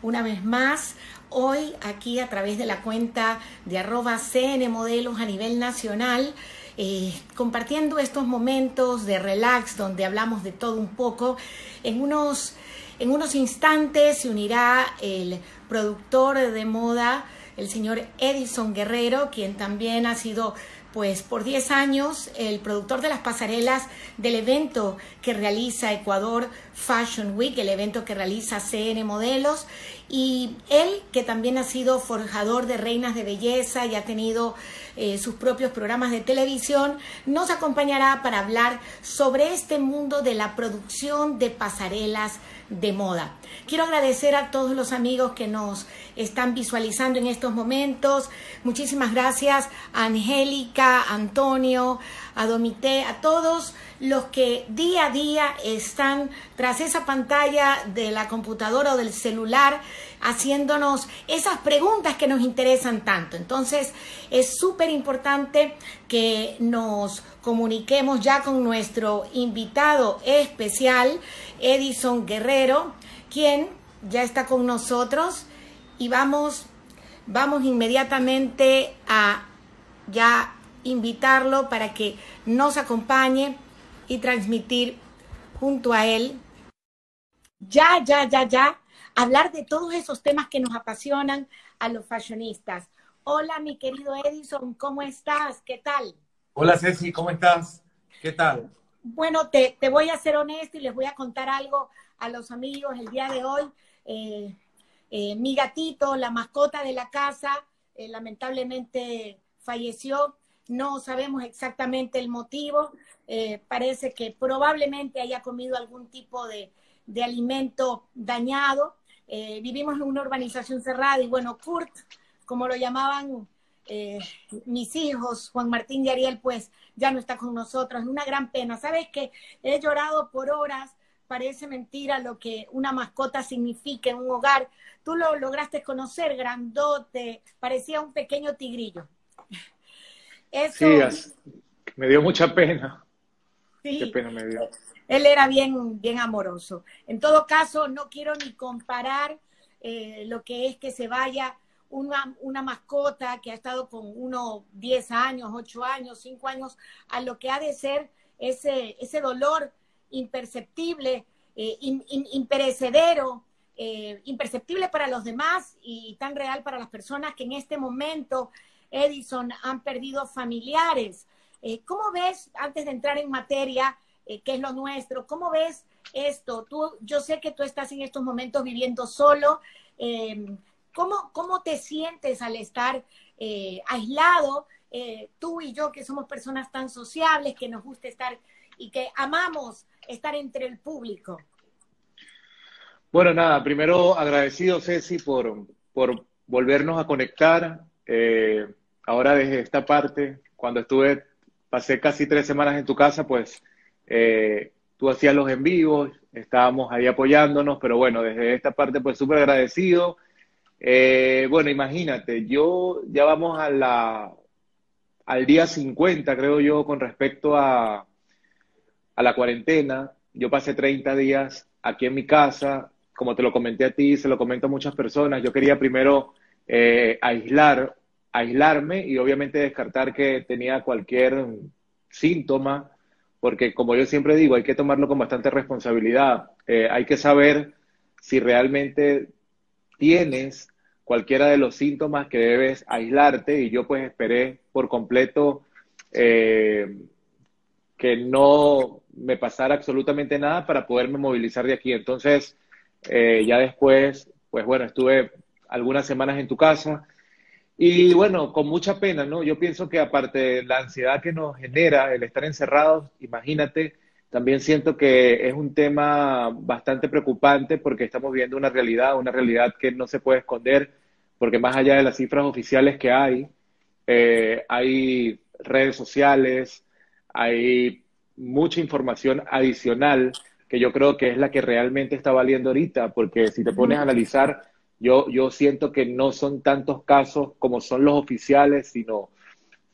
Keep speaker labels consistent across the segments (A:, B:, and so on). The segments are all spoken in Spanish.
A: Una vez más, hoy aquí a través de la cuenta de arroba CN Modelos a nivel nacional, eh, compartiendo estos momentos de relax donde hablamos de todo un poco. En unos, en unos instantes se unirá el productor de moda, el señor Edison Guerrero, quien también ha sido pues por 10 años el productor de las pasarelas del evento que realiza Ecuador Fashion Week, el evento que realiza CN Modelos, y él que también ha sido forjador de reinas de belleza y ha tenido eh, sus propios programas de televisión, nos acompañará para hablar sobre este mundo de la producción de pasarelas de moda. Quiero agradecer a todos los amigos que nos están visualizando en estos momentos. Muchísimas gracias a Angélica, Antonio, a Domité, a todos los que día a día están tras esa pantalla de la computadora o del celular haciéndonos esas preguntas que nos interesan tanto. Entonces, es súper importante que nos comuniquemos ya con nuestro invitado especial, Edison Guerrero, quien ya está con nosotros y vamos, vamos inmediatamente a ya invitarlo para que nos acompañe y transmitir junto a él. Ya, ya, ya, ya, hablar de todos esos temas que nos apasionan a los fashionistas. Hola, mi querido Edison, ¿cómo estás? ¿Qué tal?
B: Hola, Ceci, ¿cómo estás? ¿Qué tal?
A: Bueno, te, te voy a ser honesto y les voy a contar algo a los amigos el día de hoy. Eh, eh, mi gatito, la mascota de la casa, eh, lamentablemente falleció. No sabemos exactamente el motivo. parece que probablemente haya comido algún tipo de, de alimento dañado. vivimos en una urbanización cerrada y bueno, Kurt, como lo llamaban mis hijos, Juan Martín y Ariel, pues ya no está con nosotros. Una gran pena. Sabes que he llorado por horas parece mentira lo que una mascota significa en un hogar. Tú lo lograste conocer, grandote, parecía un pequeño tigrillo.
B: Sí, me dio mucha pena. Sí, Qué pena me dio.
A: Él era bien, bien amoroso. En todo caso, no quiero ni comparar eh, lo que es que se vaya una, una, mascota que ha estado con uno 10 años, 8 años, 5 años, a lo que ha de ser ese, ese dolor imperceptible, eh, imperecedero, eh, imperceptible para los demás y tan real para las personas que en este momento, Edison, han perdido familiares. Eh, ¿Cómo ves, antes de entrar en materia, qué es lo nuestro, cómo ves esto? Tú, yo sé que tú estás en estos momentos viviendo solo. ¿cómo, ¿Cómo te sientes al estar aislado? tú y yo, que somos personas tan sociables, que nos gusta estar y que amamos estar entre el público?
B: Bueno, nada, primero agradecido, Ceci, por, por volvernos a conectar. Eh, ahora desde esta parte, cuando estuve, pasé casi tres semanas en tu casa, pues eh, tú hacías los en vivos, estábamos ahí apoyándonos, pero bueno, desde esta parte, pues súper agradecido. Eh, bueno, imagínate, yo ya vamos a la, al día 50, creo yo, con respecto a, a la cuarentena. Yo pasé 30 días aquí en mi casa, como te lo comenté a ti, se lo comento a muchas personas. Yo quería primero eh, aislar, aislarme y obviamente descartar que tenía cualquier síntoma, porque como yo siempre digo, hay que tomarlo con bastante responsabilidad. Eh, hay que saber si realmente tienes cualquiera de los síntomas que debes aislarte y yo pues esperé por completo eh, que no me pasara absolutamente nada para poderme movilizar de aquí. Entonces, eh, ya después, pues bueno, estuve algunas semanas en tu casa y bueno, con mucha pena, ¿no? Yo pienso que aparte de la ansiedad que nos genera el estar encerrados, imagínate, también siento que es un tema bastante preocupante porque estamos viendo una realidad, una realidad que no se puede esconder, porque más allá de las cifras oficiales que hay, eh, hay redes sociales, hay mucha información adicional que yo creo que es la que realmente está valiendo ahorita, porque si te pones a analizar, yo, yo siento que no son tantos casos como son los oficiales, sino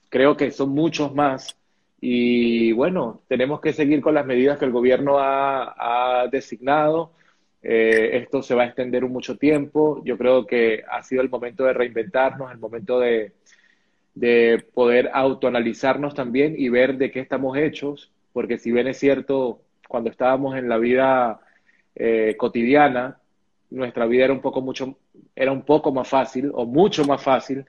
B: creo que son muchos más. Y bueno, tenemos que seguir con las medidas que el gobierno ha, designado. eh, esto se va a extender un mucho tiempo. Yo creo que ha sido el momento de reinventarnos, el momento de, de poder autoanalizarnos también y ver de qué estamos hechos, porque si bien es cierto, cuando estábamos en la vida eh, cotidiana, nuestra vida era un poco mucho, era un poco más fácil o mucho más fácil,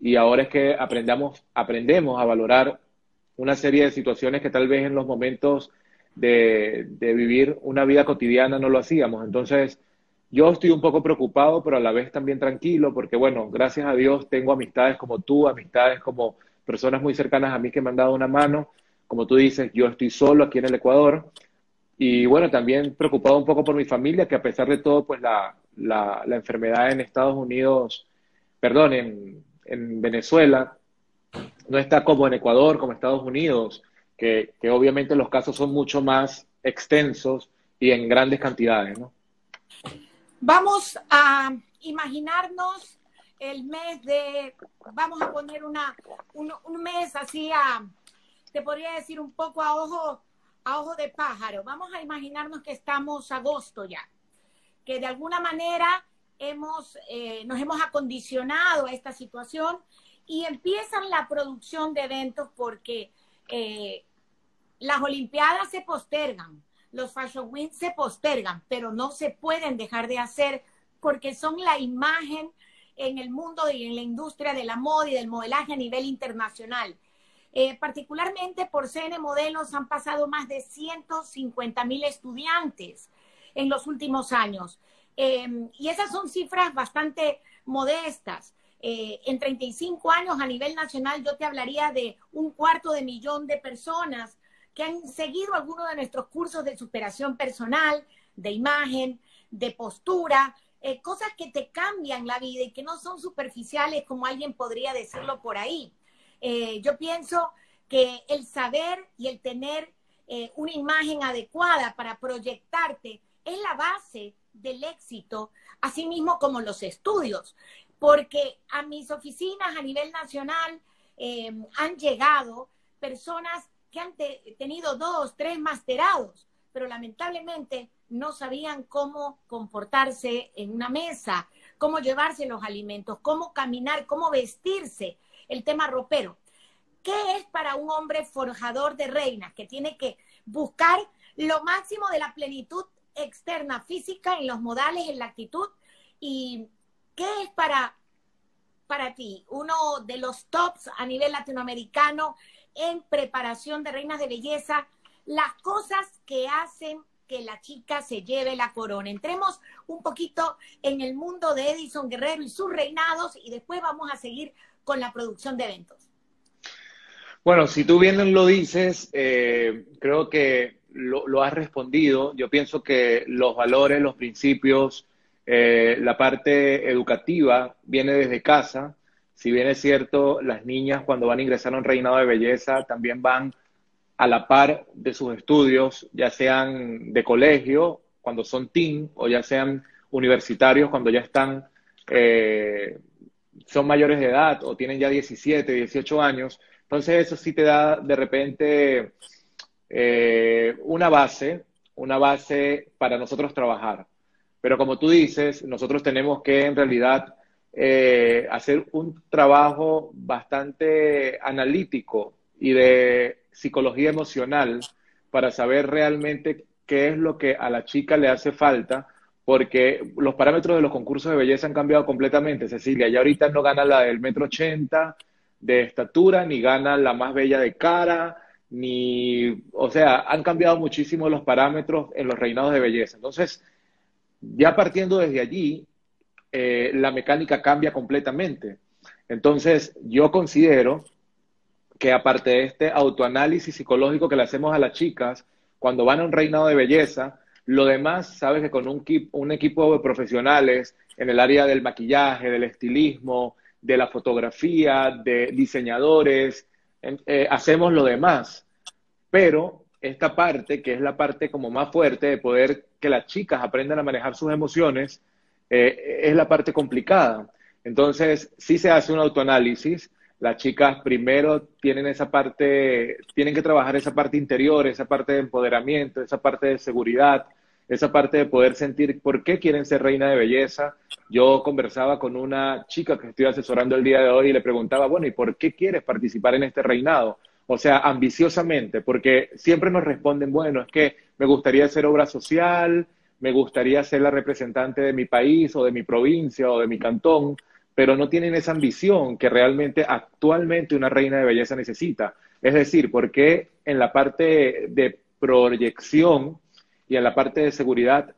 B: y ahora es que aprendamos, aprendemos a valorar una serie de situaciones que tal vez en los momentos de, vivir una vida cotidiana no lo hacíamos. Entonces, yo estoy un poco preocupado, pero a la vez también tranquilo, porque bueno, gracias a Dios tengo amistades como tú, amistades como personas muy cercanas a mí que me han dado una mano. Como tú dices, yo estoy solo aquí en el Ecuador. Y bueno, también preocupado un poco por mi familia, que a pesar de todo, pues la, la, enfermedad en Estados Unidos, perdón, en, en Venezuela, no está como en Ecuador, como Estados Unidos que, obviamente los casos son mucho más extensos y en grandes cantidades, ¿no?
A: Vamos a imaginarnos el mes de, vamos a poner una, un, mes así a, te podría decir un poco a ojo, a ojo de pájaro. Vamos a imaginarnos que estamos agosto ya, que de alguna manera hemos, eh, nos hemos acondicionado a esta situación y empiezan la producción de eventos porque eh, las Olimpiadas se postergan, los Fashion Week se postergan, pero no se pueden dejar de hacer porque son la imagen en el mundo y en la industria de la moda y del modelaje a nivel internacional. Eh, particularmente por CN Modelos han pasado más de 150 mil estudiantes en los últimos años. Eh, y esas son cifras bastante modestas. Eh, en 35 años a nivel nacional yo te hablaría de un cuarto de millón de personas que han seguido algunos de nuestros cursos de superación personal, de imagen, de postura, eh, cosas que te cambian la vida y que no son superficiales como alguien podría decirlo por ahí. Eh, yo pienso que el saber y el tener una imagen adecuada para proyectarte es la base del éxito, así mismo como los estudios porque a mis oficinas a nivel nacional eh, han llegado personas que han tenido dos, tres masterados, pero lamentablemente no sabían cómo comportarse en una mesa, cómo llevarse los alimentos, cómo caminar, cómo vestirse, el tema ropero. ¿Qué es para un hombre forjador de reinas que tiene que buscar lo máximo de la plenitud externa física en los modales, en la actitud y ¿Qué es para, para ti uno de los tops a nivel latinoamericano en preparación de reinas de belleza? Las cosas que hacen que la chica se lleve la corona. Entremos un poquito en el mundo de Edison Guerrero y sus reinados y después vamos a seguir con la producción de eventos.
B: Bueno, si tú bien lo dices, eh, creo que lo, has respondido. Yo pienso que los valores, los principios, eh, la parte educativa viene desde casa. Si bien es cierto, las niñas cuando van a ingresar a un reinado de belleza también van a la par de sus estudios, ya sean de colegio, cuando son teen, o ya sean universitarios, cuando ya están, eh, son mayores de edad o tienen ya 17, 18 años. Entonces eso sí te da de repente eh, una base, una base para nosotros trabajar. Pero como tú dices, nosotros tenemos que en realidad eh, hacer un trabajo bastante analítico y de psicología emocional para saber realmente qué es lo que a la chica le hace falta, porque los parámetros de los concursos de belleza han cambiado completamente, Cecilia. Ya ahorita no gana la del metro ochenta de estatura, ni gana la más bella de cara, ni, o sea, han cambiado muchísimo los parámetros en los reinados de belleza. Entonces, ya partiendo desde allí, eh, la mecánica cambia completamente. Entonces, yo considero que aparte de este autoanálisis psicológico que le hacemos a las chicas, cuando van a un reinado de belleza, lo demás, sabes que con un, un equipo de profesionales en el área del maquillaje, del estilismo, de la fotografía, de diseñadores, eh, hacemos lo demás. Pero esta parte, que es la parte como más fuerte de poder que las chicas aprendan a manejar sus emociones, eh, es la parte complicada. Entonces, si se hace un autoanálisis, las chicas primero tienen esa parte, tienen que trabajar esa parte interior, esa parte de empoderamiento, esa parte de seguridad, esa parte de poder sentir por qué quieren ser reina de belleza. Yo conversaba con una chica que estoy asesorando el día de hoy y le preguntaba, bueno, ¿y por qué quieres participar en este reinado? O sea, ambiciosamente, porque siempre nos responden, bueno, es que me gustaría hacer obra social, me gustaría ser la representante de mi país o de mi provincia o de mi cantón, pero no tienen esa ambición que realmente actualmente una reina de belleza necesita. Es decir, porque en la parte de proyección y en la parte de seguridad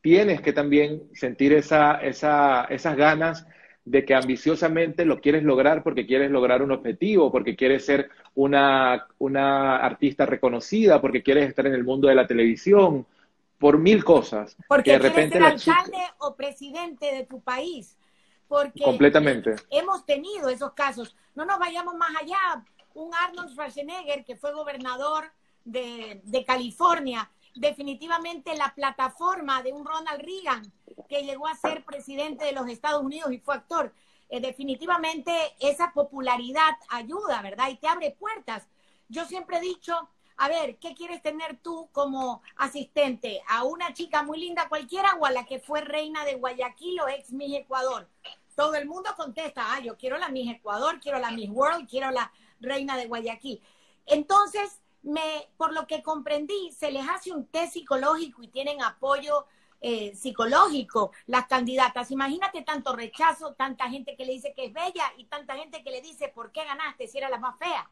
B: tienes que también sentir esa, esa, esas ganas de que ambiciosamente lo quieres lograr porque quieres lograr un objetivo, porque quieres ser una, una artista reconocida, porque quieres estar en el mundo de la televisión, por mil cosas.
A: Porque de repente quieres ser alcalde o presidente de tu país. Porque
B: Completamente.
A: hemos tenido esos casos. No nos vayamos más allá. Un Arnold Schwarzenegger, que fue gobernador de, de California, definitivamente la plataforma de un Ronald Reagan que llegó a ser presidente de los Estados Unidos y fue actor. Eh, definitivamente esa popularidad ayuda, ¿verdad? Y te abre puertas. Yo siempre he dicho, a ver, ¿qué quieres tener tú como asistente? ¿A una chica muy linda cualquiera o a la que fue reina de Guayaquil o ex Miss Ecuador? Todo el mundo contesta, ah, yo quiero la Miss Ecuador, quiero la Miss World, quiero la reina de Guayaquil. Entonces, me, por lo que comprendí, se les hace un test psicológico y tienen apoyo eh, psicológico las candidatas. Imagínate tanto rechazo, tanta gente que le dice que es bella y tanta gente que le dice, ¿por qué ganaste si era la más fea?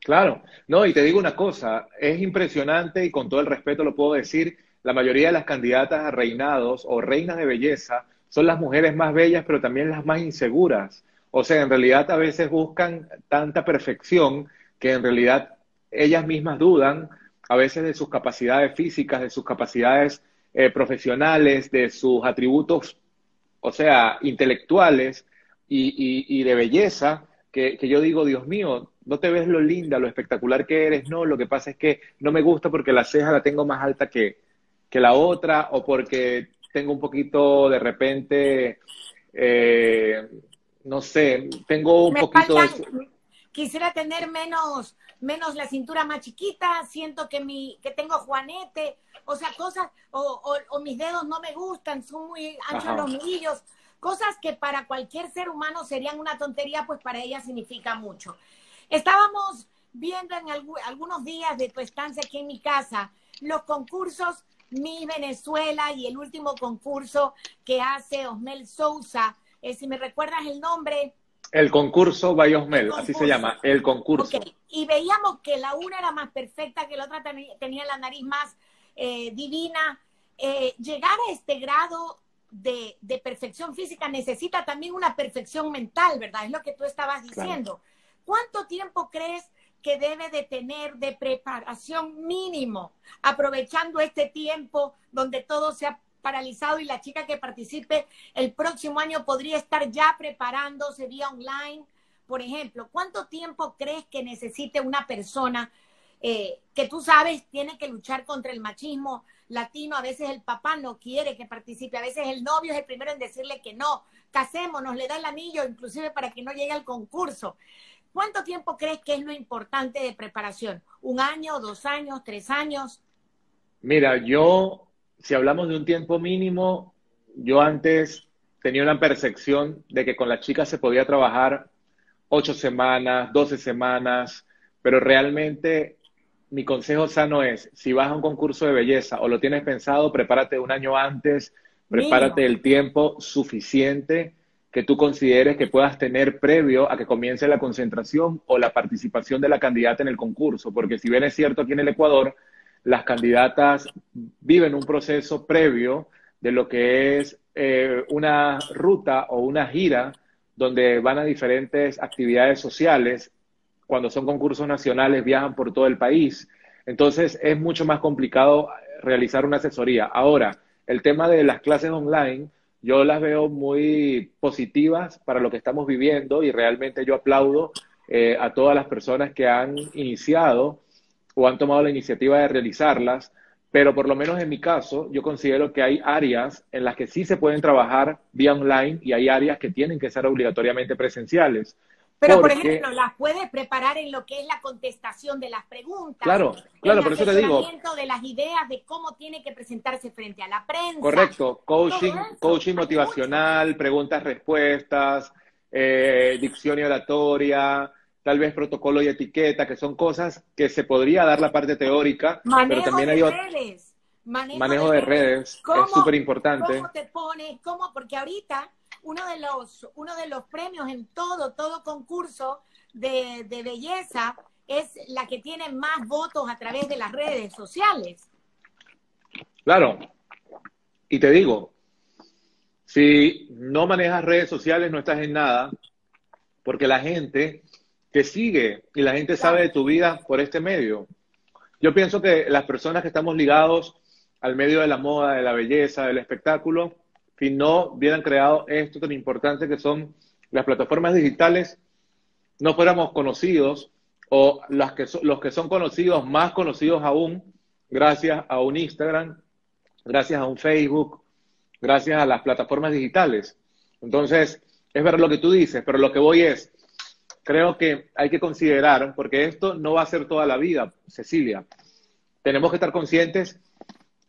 B: Claro, no, y te digo una cosa, es impresionante y con todo el respeto lo puedo decir, la mayoría de las candidatas a reinados o reinas de belleza son las mujeres más bellas, pero también las más inseguras. O sea, en realidad a veces buscan tanta perfección que en realidad ellas mismas dudan a veces de sus capacidades físicas, de sus capacidades eh, profesionales, de sus atributos, o sea, intelectuales y, de belleza, que, yo digo, Dios mío, no te ves lo linda, lo espectacular que eres, no, lo que pasa es que no me gusta porque la ceja la tengo más alta que, que la otra o porque tengo un poquito de repente, eh, no sé, tengo un poquito de
A: quisiera tener menos, menos la cintura más chiquita, siento que mi, que tengo juanete, o sea, cosas, o, o, mis dedos no me gustan, son muy anchos los nudillos, cosas que para cualquier ser humano serían una tontería, pues para ella significa mucho. Estábamos viendo en algunos días de tu estancia aquí en mi casa los concursos Mi Venezuela y el último concurso que hace Osmel Sousa. Eh, si me recuerdas el nombre,
B: el concurso Bayosmel, así se llama, el concurso.
A: Y veíamos que la una era más perfecta, que la otra tenía la nariz más eh, divina. Eh, llegar a este grado de, perfección física necesita también una perfección mental, ¿verdad? Es lo que tú estabas diciendo. ¿Cuánto tiempo crees que debe de tener de preparación mínimo, aprovechando este tiempo donde todo se ha paralizado y la chica que participe el próximo año podría estar ya preparándose vía online, por ejemplo, ¿cuánto tiempo crees que necesite una persona eh, que tú sabes tiene que luchar contra el machismo latino? A veces el papá no quiere que participe, a veces el novio es el primero en decirle que no, casémonos, le da el anillo, inclusive para que no llegue al concurso. ¿Cuánto tiempo crees que es lo importante de preparación? ¿Un año, dos años, tres años?
B: Mira, yo si hablamos de un tiempo mínimo, yo antes tenía una percepción de que con las chicas se podía trabajar ocho semanas, doce semanas, pero realmente mi consejo sano es, si vas a un concurso de belleza o lo tienes pensado, prepárate un año antes, prepárate el tiempo suficiente que tú consideres que puedas tener previo a que comience la concentración o la participación de la candidata en el concurso, porque si bien es cierto aquí en el Ecuador, las candidatas viven un proceso previo de lo que es eh, una ruta o una gira donde van a diferentes actividades sociales. Cuando son concursos nacionales viajan por todo el país. Entonces es mucho más complicado realizar una asesoría. Ahora, el tema de las clases online, yo las veo muy positivas para lo que estamos viviendo y realmente yo aplaudo eh, a todas las personas que han iniciado o han tomado la iniciativa de realizarlas, pero por lo menos en mi caso, yo considero que hay áreas en las que sí se pueden trabajar vía online y hay áreas que tienen que ser obligatoriamente presenciales.
A: Pero, por ejemplo, las puedes preparar en lo que es la contestación de las preguntas.
B: Claro, claro, por eso te digo.
A: de las ideas de cómo tiene que presentarse frente a la prensa.
B: Correcto, coaching, coaching motivacional, preguntas, respuestas, eh, dicción y oratoria, tal vez protocolo y etiqueta, que son cosas que se podría dar la parte teórica, pero también hay
A: redes.
B: Manejo, de, redes, es súper importante.
A: ¿Cómo te pones? ¿Cómo? Porque ahorita uno de los, uno de los premios en todo, todo concurso de, de belleza es la que tiene más votos a través de las redes sociales.
B: Claro. Y te digo, si no manejas redes sociales no estás en nada, porque la gente te sigue y la gente sabe de tu vida por este medio. Yo pienso que las personas que estamos ligados al medio de la moda, de la belleza, del espectáculo, si no hubieran creado esto tan importante que son las plataformas digitales, no fuéramos conocidos o las que los que son conocidos, más conocidos aún, gracias a un Instagram, gracias a un Facebook, gracias a las plataformas digitales. Entonces, es ver lo que tú dices, pero lo que voy es, creo que hay que considerar, porque esto no va a ser toda la vida, Cecilia. Tenemos que estar conscientes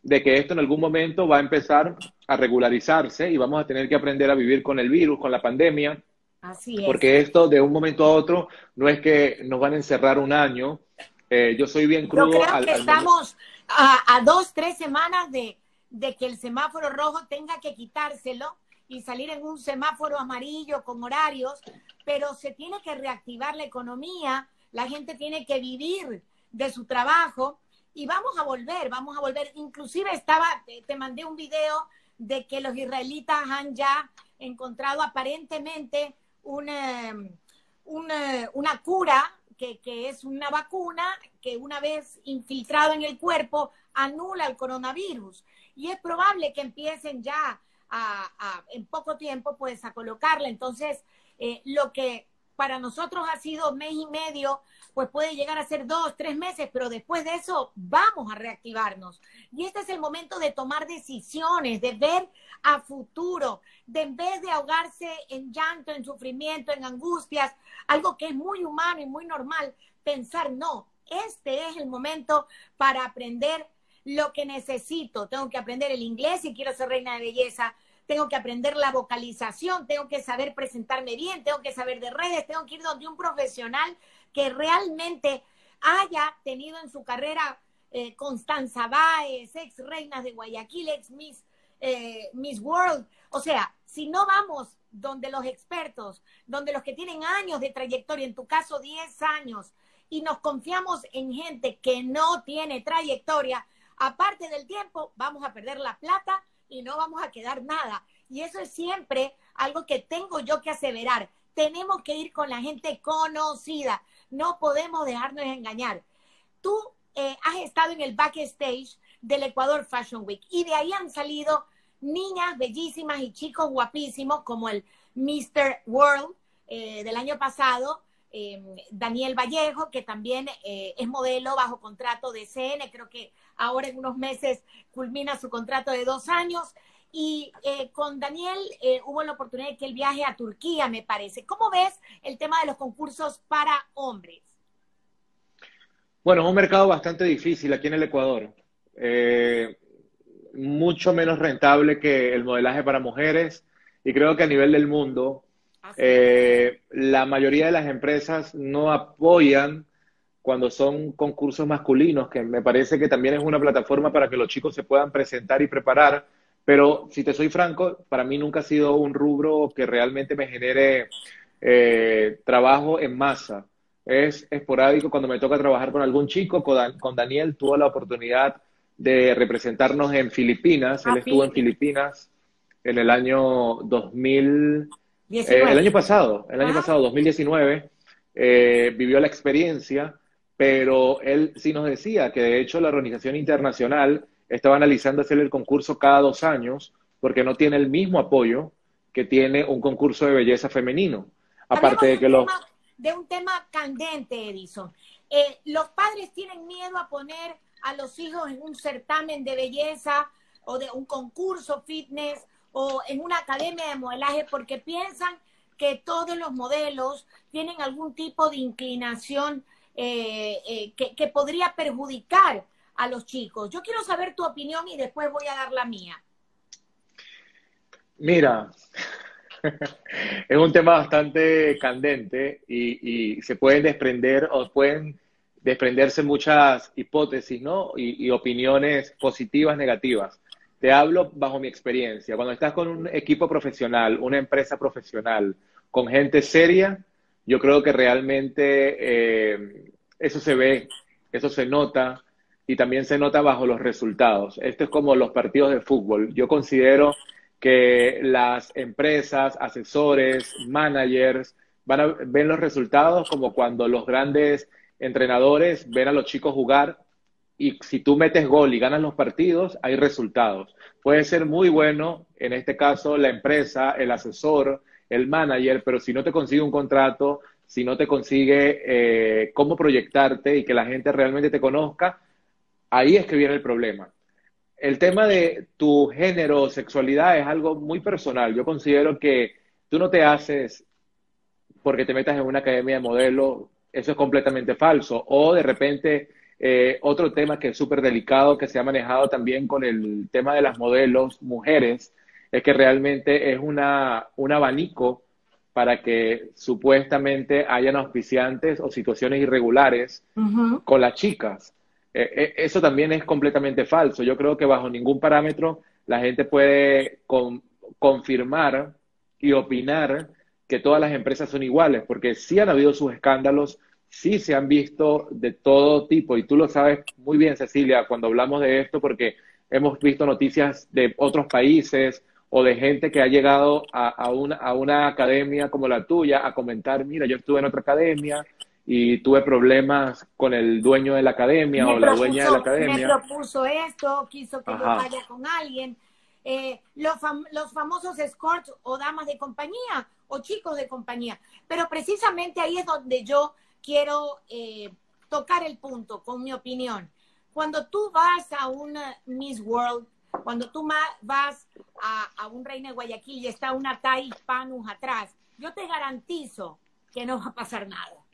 B: de que esto en algún momento va a empezar a regularizarse y vamos a tener que aprender a vivir con el virus, con la pandemia.
A: Así es.
B: Porque esto de un momento a otro no es que nos van a encerrar un año. Eh, yo soy bien crudo.
A: Yo creo que estamos a, dos, tres semanas de, de que el semáforo rojo tenga que quitárselo y salir en un semáforo amarillo con horarios, pero se tiene que reactivar la economía, la gente tiene que vivir de su trabajo y vamos a volver, vamos a volver. Inclusive estaba, te, mandé un video de que los israelitas han ya encontrado aparentemente una, una, una cura que, que, es una vacuna que una vez infiltrado en el cuerpo anula el coronavirus. Y es probable que empiecen ya a, a, en poco tiempo pues a colocarla. Entonces, eh, lo que para nosotros ha sido mes y medio, pues puede llegar a ser dos, tres meses, pero después de eso vamos a reactivarnos. Y este es el momento de tomar decisiones, de ver a futuro, de en vez de ahogarse en llanto, en sufrimiento, en angustias, algo que es muy humano y muy normal, pensar, no, este es el momento para aprender lo que necesito. Tengo que aprender el inglés si quiero ser reina de belleza tengo que aprender la vocalización, tengo que saber presentarme bien, tengo que saber de redes, tengo que ir donde un profesional que realmente haya tenido en su carrera eh, Constanza Báez, ex reinas de Guayaquil, ex Miss, eh, Miss World. O sea, si no vamos donde los expertos, donde los que tienen años de trayectoria, en tu caso 10 años, y nos confiamos en gente que no tiene trayectoria, aparte del tiempo, vamos a perder la plata y no vamos a quedar nada. Y eso es siempre algo que tengo yo que aseverar. Tenemos que ir con la gente conocida. No podemos dejarnos engañar. Tú eh, has estado en el backstage del Ecuador Fashion Week y de ahí han salido niñas bellísimas y chicos guapísimos como el Mr. World eh, del año pasado, em, Daniel Vallejo, que también eh, es modelo bajo contrato de CN, creo que ahora en unos meses culmina su contrato de dos años. Y eh, con Daniel eh, hubo la oportunidad de que él viaje a Turquía, me parece. ¿Cómo ves el tema de los concursos para hombres?
B: Bueno, es un mercado bastante difícil aquí en el Ecuador. Eh, mucho menos rentable que el modelaje para mujeres. Y creo que a nivel del mundo, la mayoría de las empresas no apoyan cuando son concursos masculinos, que me parece que también es una plataforma para que los chicos se puedan presentar y preparar. Pero si te soy franco, para mí nunca ha sido un rubro que realmente me genere eh, trabajo en masa. Es esporádico cuando me toca trabajar con algún chico. Con, Daniel tuvo la oportunidad de representarnos en Filipinas. Él ah, estuvo en Filipinas en el año 2000, eh, el año pasado, el año ah. pasado, 2019. Eh, vivió la experiencia pero él sí nos decía que de hecho la organización internacional estaba analizando hacer el concurso cada dos años porque no tiene el mismo apoyo que tiene un concurso de belleza femenino. Aparte de que los...
A: De un tema candente, Edison. Eh, los padres tienen miedo a poner a los hijos en un certamen de belleza o de un concurso fitness o en una academia de modelaje porque piensan que todos los modelos tienen algún tipo de inclinación eh, eh, que, podría perjudicar a los chicos. Yo quiero saber tu opinión y después voy a dar la mía.
B: Mira, es un tema bastante candente y, se pueden desprender o pueden desprenderse muchas hipótesis, ¿no? Y, opiniones positivas, negativas. Te hablo bajo mi experiencia. Cuando estás con un equipo profesional, una empresa profesional, con gente seria, yo creo que realmente eh, eso se ve, eso se nota y también se nota bajo los resultados. Esto es como los partidos de fútbol. Yo considero que las empresas, asesores, managers, van a, ven los resultados como cuando los grandes entrenadores ven a los chicos jugar y si tú metes gol y ganas los partidos, hay resultados. Puede ser muy bueno, en este caso, la empresa, el asesor, el manager, pero si no te consigue un contrato, si no te consigue eh, cómo proyectarte y que la gente realmente te conozca, ahí es que viene el problema el tema de tu género o sexualidad es algo muy personal. Yo considero que tú no te haces porque te metas en una academia de modelo, eso es completamente falso. O de repente, eh, otro tema que es súper delicado, que se ha manejado también con el tema de las modelos mujeres, es que realmente es una, un abanico para que supuestamente hayan auspiciantes o situaciones irregulares con las chicas. Eh, eh, eso también es completamente falso. Yo creo que bajo ningún parámetro la gente puede confirmar y opinar que todas las empresas son iguales, porque sí han habido sus escándalos, sí se han visto de todo tipo, y tú lo sabes muy bien, Cecilia, cuando hablamos de esto, porque hemos visto noticias de otros países o de gente que ha llegado a, una, a una academia como la tuya a comentar, mira, yo estuve en otra academia y tuve problemas con el dueño de la academia o la dueña de la academia.
A: Me propuso esto, quiso que yo vaya con alguien. Eh, los, los famosos escorts o damas de compañía o chicos de compañía. Pero precisamente ahí es donde yo quiero eh, tocar el punto con mi opinión. Cuando tú vas a una Miss World, cuando tú vas a, un Reina de Guayaquil y está una Tai Hispanus atrás, yo te garantizo que no va a pasar nada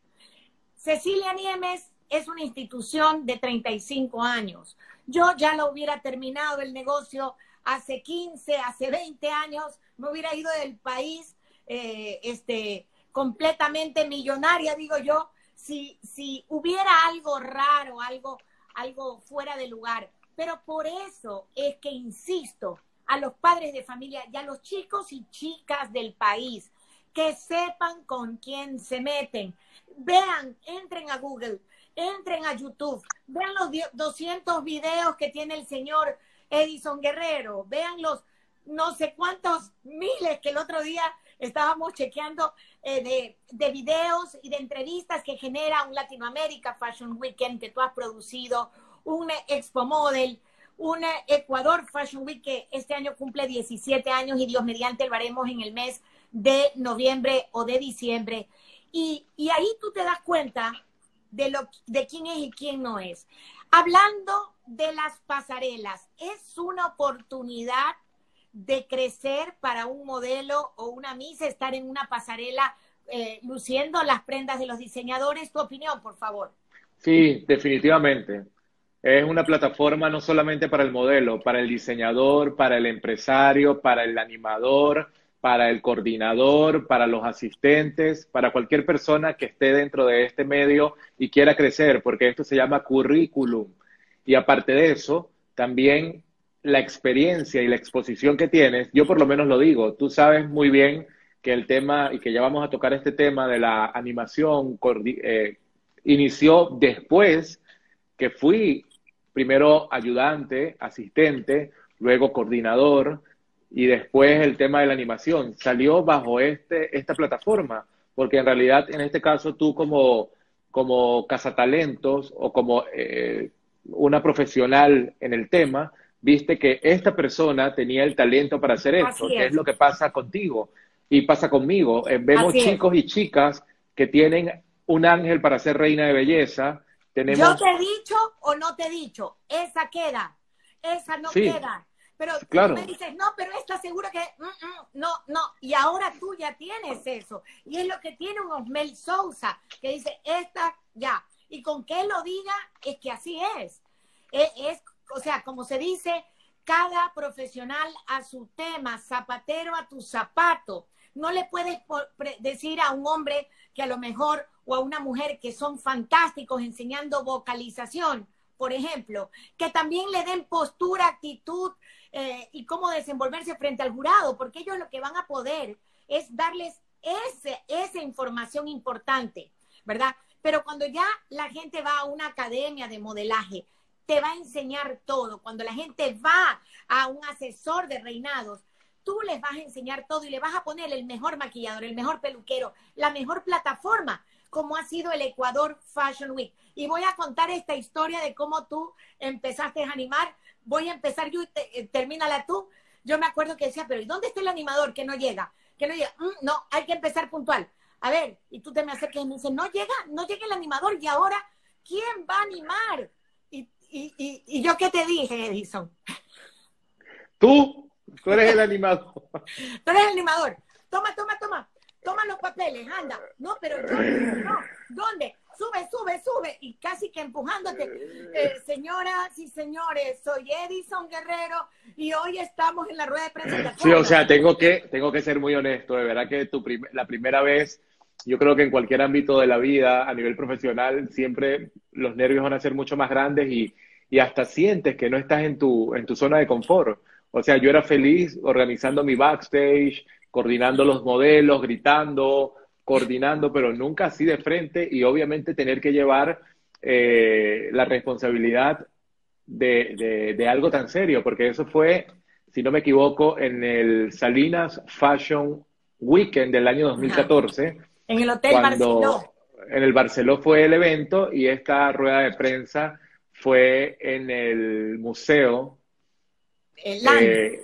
A: Cecilia Niemes es una institución de 35 años. Yo ya lo hubiera terminado el negocio hace 15, hace 20 años, me hubiera ido del país eh, este, completamente millonaria, digo yo, si, si hubiera algo raro, algo, algo fuera de lugar. Pero por eso es que insisto a los padres de familia y a los chicos y chicas del país que sepan con quién se meten. Vean, entren a Google, entren a YouTube, vean los 200 videos que tiene el señor Edison Guerrero, vean los no sé cuántos miles que el otro día estábamos chequeando eh, de, de, videos y de entrevistas que genera un Latinoamérica Fashion Weekend que tú has producido, un Expo Model, un Ecuador Fashion Week que este año cumple 17 años y Dios mediante lo haremos en el mes de noviembre o de diciembre. Y, ahí tú te das cuenta de, lo, de quién es y quién no es. Hablando de las pasarelas, ¿es una oportunidad de crecer para un modelo o una misa, estar en una pasarela eh, luciendo las prendas de los diseñadores? Tu opinión, por favor.
B: Sí, definitivamente. Es una plataforma no solamente para el modelo, para el diseñador, para el empresario, para el animador, para el coordinador, para los asistentes, para cualquier persona que esté dentro de este medio y quiera crecer, porque esto se llama currículum. Y aparte de eso, también la experiencia y la exposición que tienes, yo por lo menos lo digo, tú sabes muy bien que el tema, y que ya vamos a tocar este tema de la animación, eh, inició después que fui primero ayudante, asistente, luego coordinador, y después el tema de la animación. Salió bajo este, esta plataforma, porque en realidad en este caso tú como, como cazatalentos o como eh, una profesional en el tema, viste que esta persona tenía el talento para hacer esto, que es lo que pasa contigo y pasa conmigo. Eh, vemos chicos y chicas que tienen un ángel para ser reina de belleza. Tenemos...
A: Yo te he dicho o no te he dicho, esa queda, esa no queda pero claro. tú me dices, no, pero está seguro que, mm, mm, no, no, y ahora tú ya tienes eso. Y es lo que tiene un Osmel Sousa, que dice, esta, ya. Y con que lo diga, es que así es. es. Es, o sea, como se dice, cada profesional a su tema, zapatero a tu zapato. No le puedes decir a un hombre que a lo mejor, o a una mujer que son fantásticos enseñando vocalización, por ejemplo, que también le den postura, actitud eh, y cómo desenvolverse frente al jurado, porque ellos lo que van a poder es darles ese, esa información importante, ¿verdad? Pero cuando ya la gente va a una academia de modelaje, te va a enseñar todo. Cuando la gente va a un asesor de reinados, tú les vas a enseñar todo y le vas a poner el mejor maquillador, el mejor peluquero, la mejor plataforma como ha sido el Ecuador Fashion Week. Y voy a contar esta historia de cómo tú empezaste a animar. Voy a empezar yo y eh, termínala tú. Yo me acuerdo que decía, pero ¿y dónde está el animador que no llega? Que no llega. Mm, no, hay que empezar puntual. A ver, y tú te me acercas y me dices, no llega, no llega el animador. Y ahora, ¿quién va a animar? Y, y, y, yo qué te dije, Edison.
B: Tú, tú eres el animador.
A: tú eres el animador. Toma, toma, toma toma los papeles, anda. No, pero no, ¿dónde? Sube, sube, sube. Y casi que empujándote. Eh, señoras y señores, soy Edison Guerrero y hoy estamos en la rueda de prensa.
B: Sí, o sea, tengo que, tengo que ser muy honesto. De verdad que tu la primera vez, yo creo que en cualquier ámbito de la vida, a nivel profesional, siempre los nervios van a ser mucho más grandes y, y hasta sientes que no estás en tu, en tu zona de confort. O sea, yo era feliz organizando mi backstage, coordinando los modelos, gritando, coordinando, pero nunca así de frente y obviamente tener que llevar eh, la responsabilidad de, de, algo tan serio, porque eso fue, si no me equivoco, en el Salinas Fashion Weekend del año 2014.
A: En el Hotel Barceló.
B: En el Barceló fue el evento y esta rueda de prensa fue en el museo.
A: El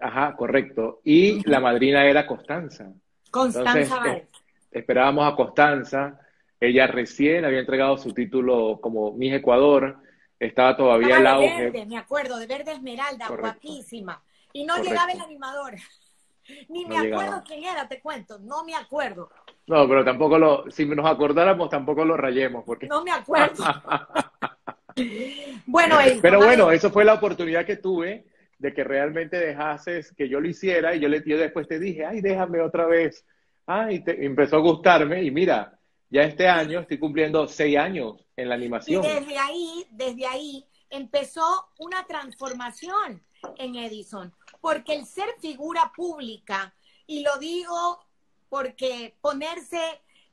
B: Ajá, correcto. Y la madrina era Constanza.
A: Constanza
B: eh, esperábamos a Constanza. Ella recién había entregado su título como Miss Ecuador. Estaba todavía en el auge.
A: Verde, me acuerdo, de verde esmeralda, guapísima. Y no llegaba el animador. Ni me acuerdo quién era, te cuento. No me acuerdo.
B: No, pero tampoco lo, si nos acordáramos, tampoco lo rayemos. Porque...
A: No me acuerdo. bueno,
B: Pero bueno, eso fue la oportunidad que tuve de que realmente dejases que yo lo hiciera y yo, le, yo después te dije, ay, déjame otra vez. Ay, te, empezó a gustarme y mira, ya este año estoy cumpliendo seis años en la animación.
A: Y desde ahí, desde ahí empezó una transformación en Edison, porque el ser figura pública, y lo digo porque ponerse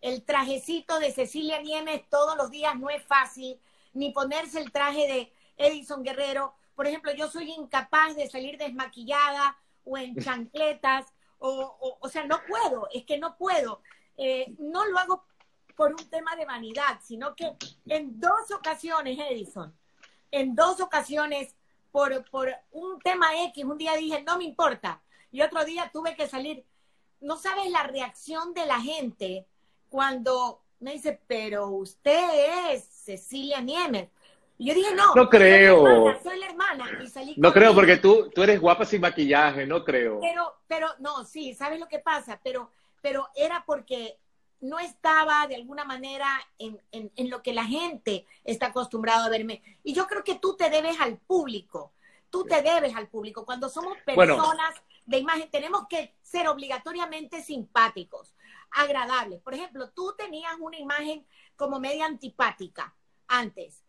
A: el trajecito de Cecilia Niemes todos los días no es fácil, ni ponerse el traje de Edison Guerrero, por ejemplo, yo soy incapaz de salir desmaquillada o en chancletas, o, o, sea, no puedo, es que no puedo. Eh, no lo hago por un tema de vanidad, sino que en dos ocasiones, Edison, en dos ocasiones, por, por un tema X, un día dije, no me importa, y otro día tuve que salir. No sabes la reacción de la gente cuando me dice, pero usted es Cecilia Niemes. Y yo dije, no.
B: No creo.
A: Soy la hermana.
B: no creo, porque tú, tú eres guapa sin maquillaje, no creo.
A: Pero, pero, no, sí, ¿sabes lo que pasa? Pero, pero era porque no estaba de alguna manera en, en, lo que la gente está acostumbrada a verme. Y yo creo que tú te debes al público. Tú te debes al público. Cuando somos personas de imagen, tenemos que ser obligatoriamente simpáticos, agradables. Por ejemplo, tú tenías una imagen como media antipática antes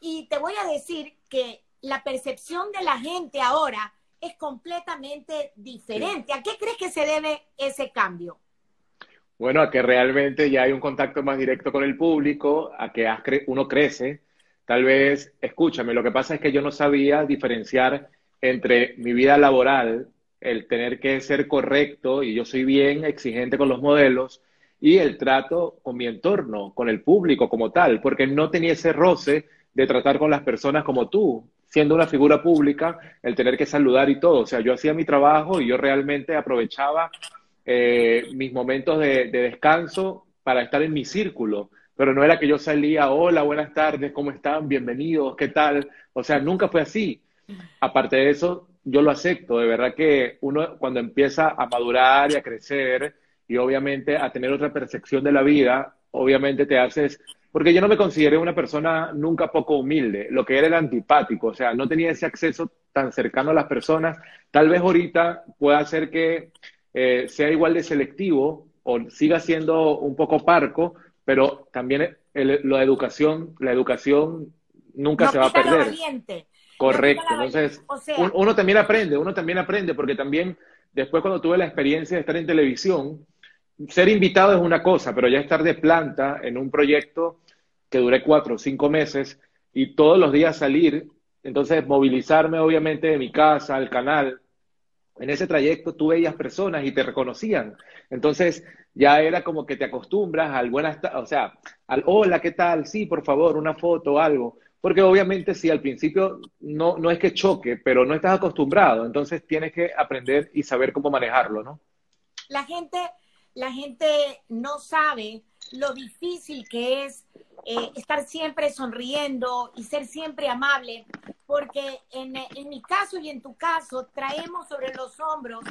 A: y te voy a decir que la percepción de la gente ahora es completamente diferente. ¿A qué crees que se debe ese cambio?
B: Bueno, a que realmente ya hay un contacto más directo con el público, a que uno crece. Tal vez, escúchame, lo que pasa es que yo no sabía diferenciar entre mi vida laboral, el tener que ser correcto, y yo soy bien exigente con los modelos, y el trato con mi entorno, con el público como tal, porque no tenía ese roce de tratar con las personas como tú, siendo una figura pública, el tener que saludar y todo. O sea, yo hacía mi trabajo y yo realmente aprovechaba eh, mis momentos de, descanso para estar en mi círculo. Pero no era que yo salía, hola, buenas tardes, ¿cómo están? Bienvenidos, ¿qué tal? O sea, nunca fue así. Aparte de eso, yo lo acepto. De verdad que uno cuando empieza a madurar y a crecer y obviamente a tener otra percepción de la vida, obviamente te haces, porque yo no me consideré una persona nunca poco humilde, lo que era era antipático, o sea, no tenía ese acceso tan cercano a las personas. Tal vez ahorita pueda ser que eh, sea igual de selectivo o siga siendo un poco parco, pero también la educación, la educación nunca se va a perder. Correcto. Entonces, uno también aprende, uno también aprende, porque también después cuando tuve la experiencia de estar en televisión, ser invitado es una cosa, pero ya estar de planta en un proyecto que duré cuatro o cinco meses y todos los días salir, entonces movilizarme obviamente de mi casa al canal, en ese trayecto tú veías personas y te reconocían. Entonces ya era como que te acostumbras al buenas, o sea, al hola, ¿qué tal? Sí, por favor, una foto algo. Porque obviamente si al principio no, no es que choque, pero no estás acostumbrado, entonces tienes que aprender y saber cómo manejarlo, ¿no?
A: La gente, la gente no sabe lo difícil que es eh, estar siempre sonriendo y ser siempre amable, porque en, en mi caso y en tu caso traemos sobre los hombros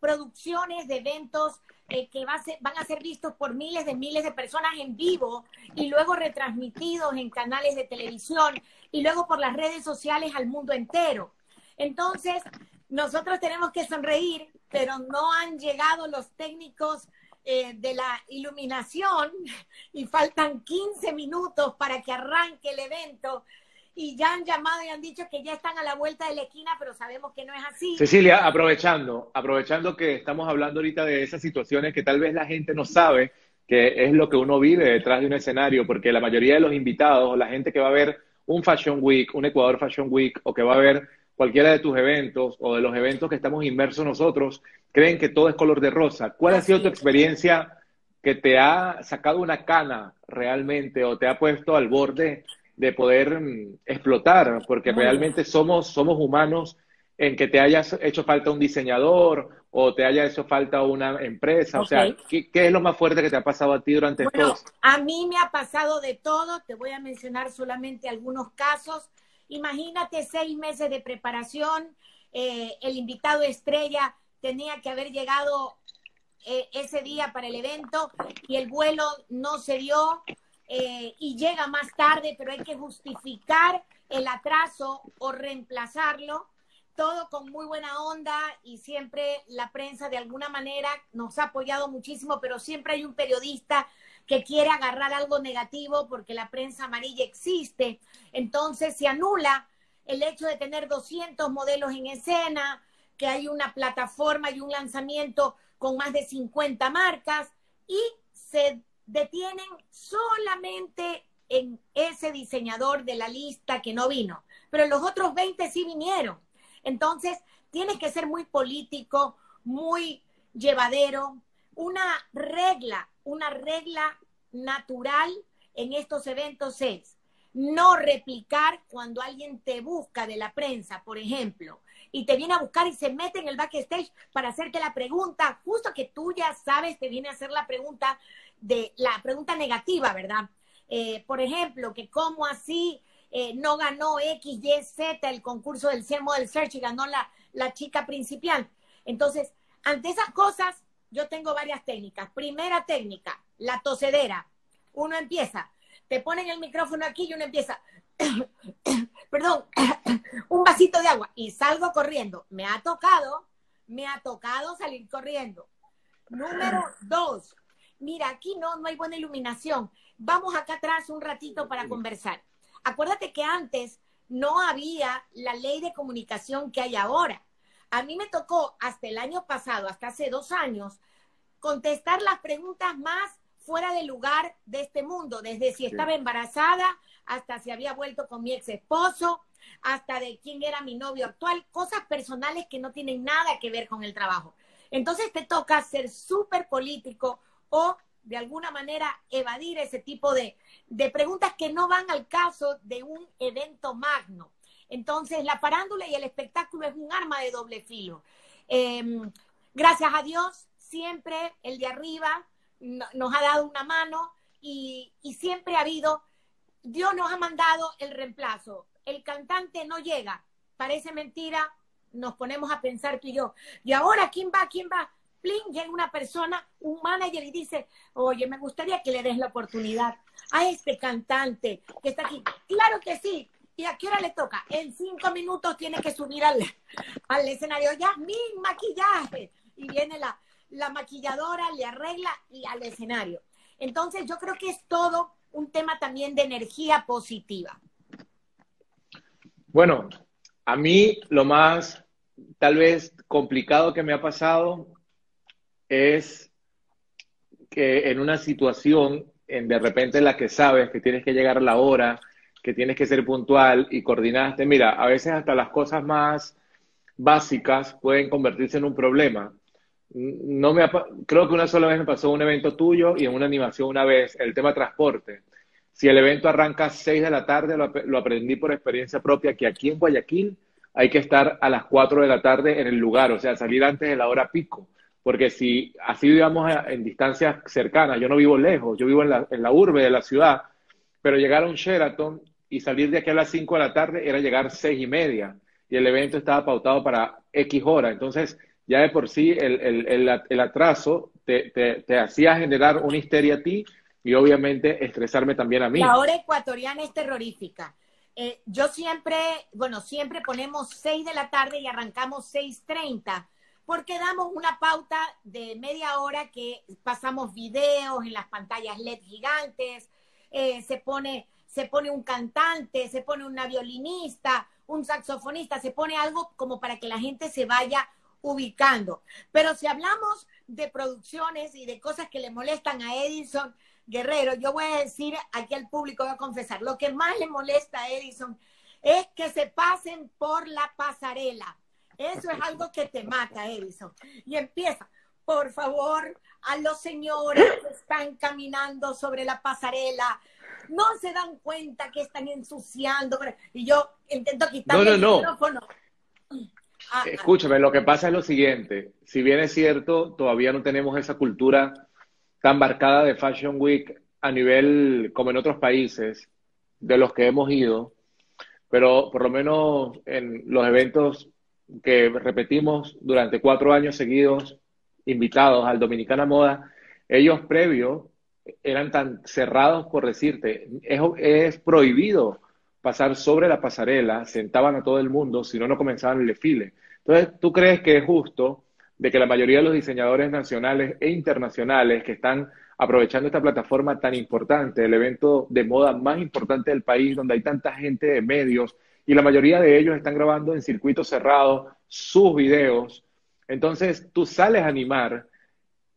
A: producciones de eventos eh, que van a ser vistos por miles de miles de personas en vivo y luego retransmitidos en canales de televisión y luego por las redes sociales al mundo entero. Entonces, nosotros tenemos que sonreír, pero no han llegado los técnicos eh, de la iluminación y faltan 15 minutos para que arranque el evento y ya han llamado y han dicho que ya están a la vuelta de la esquina, pero sabemos que no es así.
B: Cecilia, aprovechando, aprovechando que estamos hablando ahorita de esas situaciones que tal vez la gente no sabe que es lo que uno vive detrás de un escenario, porque la mayoría de los invitados, la gente que va a ver un Fashion Week, un Ecuador Fashion Week, o que va a ver cualquiera de tus eventos o de los eventos que estamos inmersos nosotros, creen que todo es color de rosa. ¿Cuál ha sido tu experiencia que te ha sacado una cana realmente o te ha puesto al borde de poder mm, explotar, porque realmente somos, somos humanos en que te haya hecho falta un diseñador o te haya hecho falta una empresa. O sea, ¿qué, es lo más fuerte que te ha pasado a ti durante bueno,
A: A mí me ha pasado de todo, te voy a mencionar solamente algunos casos. Imagínate seis meses de preparación, eh, el invitado estrella tenía que haber llegado eh, ese día para el evento y el vuelo no se dio, eh, y llega más tarde, pero hay que justificar el atraso o reemplazarlo. Todo con muy buena onda y siempre la prensa de alguna manera nos ha apoyado muchísimo, pero siempre hay un periodista que quiere agarrar algo negativo porque la prensa amarilla existe. Entonces se anula el hecho de tener 200 modelos en escena, que hay una plataforma y un lanzamiento con más de 50 marcas y se detienen solamente en ese diseñador de la lista que no vino, pero los otros 20 sí vinieron. Entonces, tienes que ser muy político, muy llevadero. Una regla, una regla natural en estos eventos es no replicar cuando alguien te busca de la prensa, por ejemplo, y te viene a buscar y se mete en el backstage para hacerte la pregunta, justo que tú ya sabes, te viene a hacer la pregunta de la pregunta negativa, ¿verdad? Eh, por ejemplo, que cómo así eh, no ganó X, Y, Z el concurso del CER Model Search y ganó la, la chica principal. Entonces, ante esas cosas, yo tengo varias técnicas. Primera técnica, la tosedera. Uno empieza, te ponen el micrófono aquí y uno empieza, perdón, un vasito de agua y salgo corriendo. Me ha tocado, me ha tocado salir corriendo. Número dos, mira, aquí no, no hay buena iluminación. Vamos acá atrás un ratito para conversar. Acuérdate que antes no había la ley de comunicación que hay ahora. A mí me tocó hasta el año pasado, hasta hace dos años, contestar las preguntas más fuera de lugar de este mundo, desde si estaba embarazada hasta si había vuelto con mi ex esposo, hasta de quién era mi novio actual, cosas personales que no tienen nada que ver con el trabajo. Entonces te toca ser súper político, o de alguna manera evadir ese tipo de, preguntas que no van al caso de un evento magno. Entonces, la parándula y el espectáculo es un arma de doble filo. Em, gracias a Dios, siempre el de arriba nos ha dado una mano y, siempre ha habido, Dios nos ha mandado el reemplazo. El cantante no llega, parece mentira, nos ponemos a pensar tú y yo, ¿y ahora quién va? ¿Quién va? Plin, llega una persona, un manager y dice, oye, me gustaría que le des la oportunidad a este cantante que está aquí. Claro que sí. ¿Y a qué hora le toca? En cinco minutos tiene que subir al, al escenario. mi maquillaje. Y viene la, la maquilladora, le arregla y al escenario. Entonces yo creo que es todo un tema también de energía positiva.
B: Bueno, a mí lo más tal vez complicado que me ha pasado es que en una situación en de repente en la que sabes que tienes que llegar a la hora, que tienes que ser puntual y coordinaste, mira, a veces hasta las cosas más básicas pueden convertirse en un problema. No me creo que una sola vez me pasó un evento tuyo y en una animación una vez, el tema transporte. Si el evento arranca a 6 de la tarde, lo, lo, aprendí por experiencia propia, que aquí en Guayaquil hay que estar a las 4 de la tarde en el lugar, o sea, salir antes de la hora pico. Porque si así vivamos en distancias cercanas, yo no vivo lejos, yo vivo en la, en la urbe de la ciudad, pero llegar a un Sheraton y salir de aquí a las 5 de la tarde era llegar seis y media y el evento estaba pautado para X hora. Entonces, ya de por sí el, el, el, atraso te, te, hacía generar una histeria a ti y obviamente estresarme también a mí.
A: La hora ecuatoriana es terrorífica. Eh, yo siempre, bueno, siempre ponemos 6 de la tarde y arrancamos 6.30 porque damos una pauta de media hora que pasamos videos en las pantallas LED gigantes, eh, se, pone, se pone un cantante, se pone una violinista, un saxofonista, se pone algo como para que la gente se vaya ubicando. Pero si hablamos de producciones y de cosas que le molestan a Edison Guerrero, yo voy a decir aquí al público, voy a confesar, lo que más le molesta a Edison es que se pasen por la pasarela. Eso es algo que te mata, Edison. Y empieza, por favor, a los señores que están caminando sobre la pasarela, no se dan cuenta que están ensuciando. Y yo intento quitarle
B: no, el micrófono. Ah, ah. Escúchame, lo que pasa es lo siguiente. Si bien es cierto, todavía no tenemos esa cultura tan marcada de Fashion Week a nivel como en otros países de los que hemos ido, pero por lo menos en los eventos que repetimos durante cuatro años seguidos, invitados al Dominicana Moda, ellos previo eran tan cerrados por decirte, es, es prohibido pasar sobre la pasarela, sentaban a todo el mundo, si no, no comenzaban el desfile. Entonces, ¿tú crees que es justo de que la mayoría de los diseñadores nacionales e internacionales que están aprovechando esta plataforma tan importante, el evento de moda más importante del país, donde hay tanta gente de medios, y la mayoría de ellos están grabando en circuito cerrado sus videos. Entonces tú sales a animar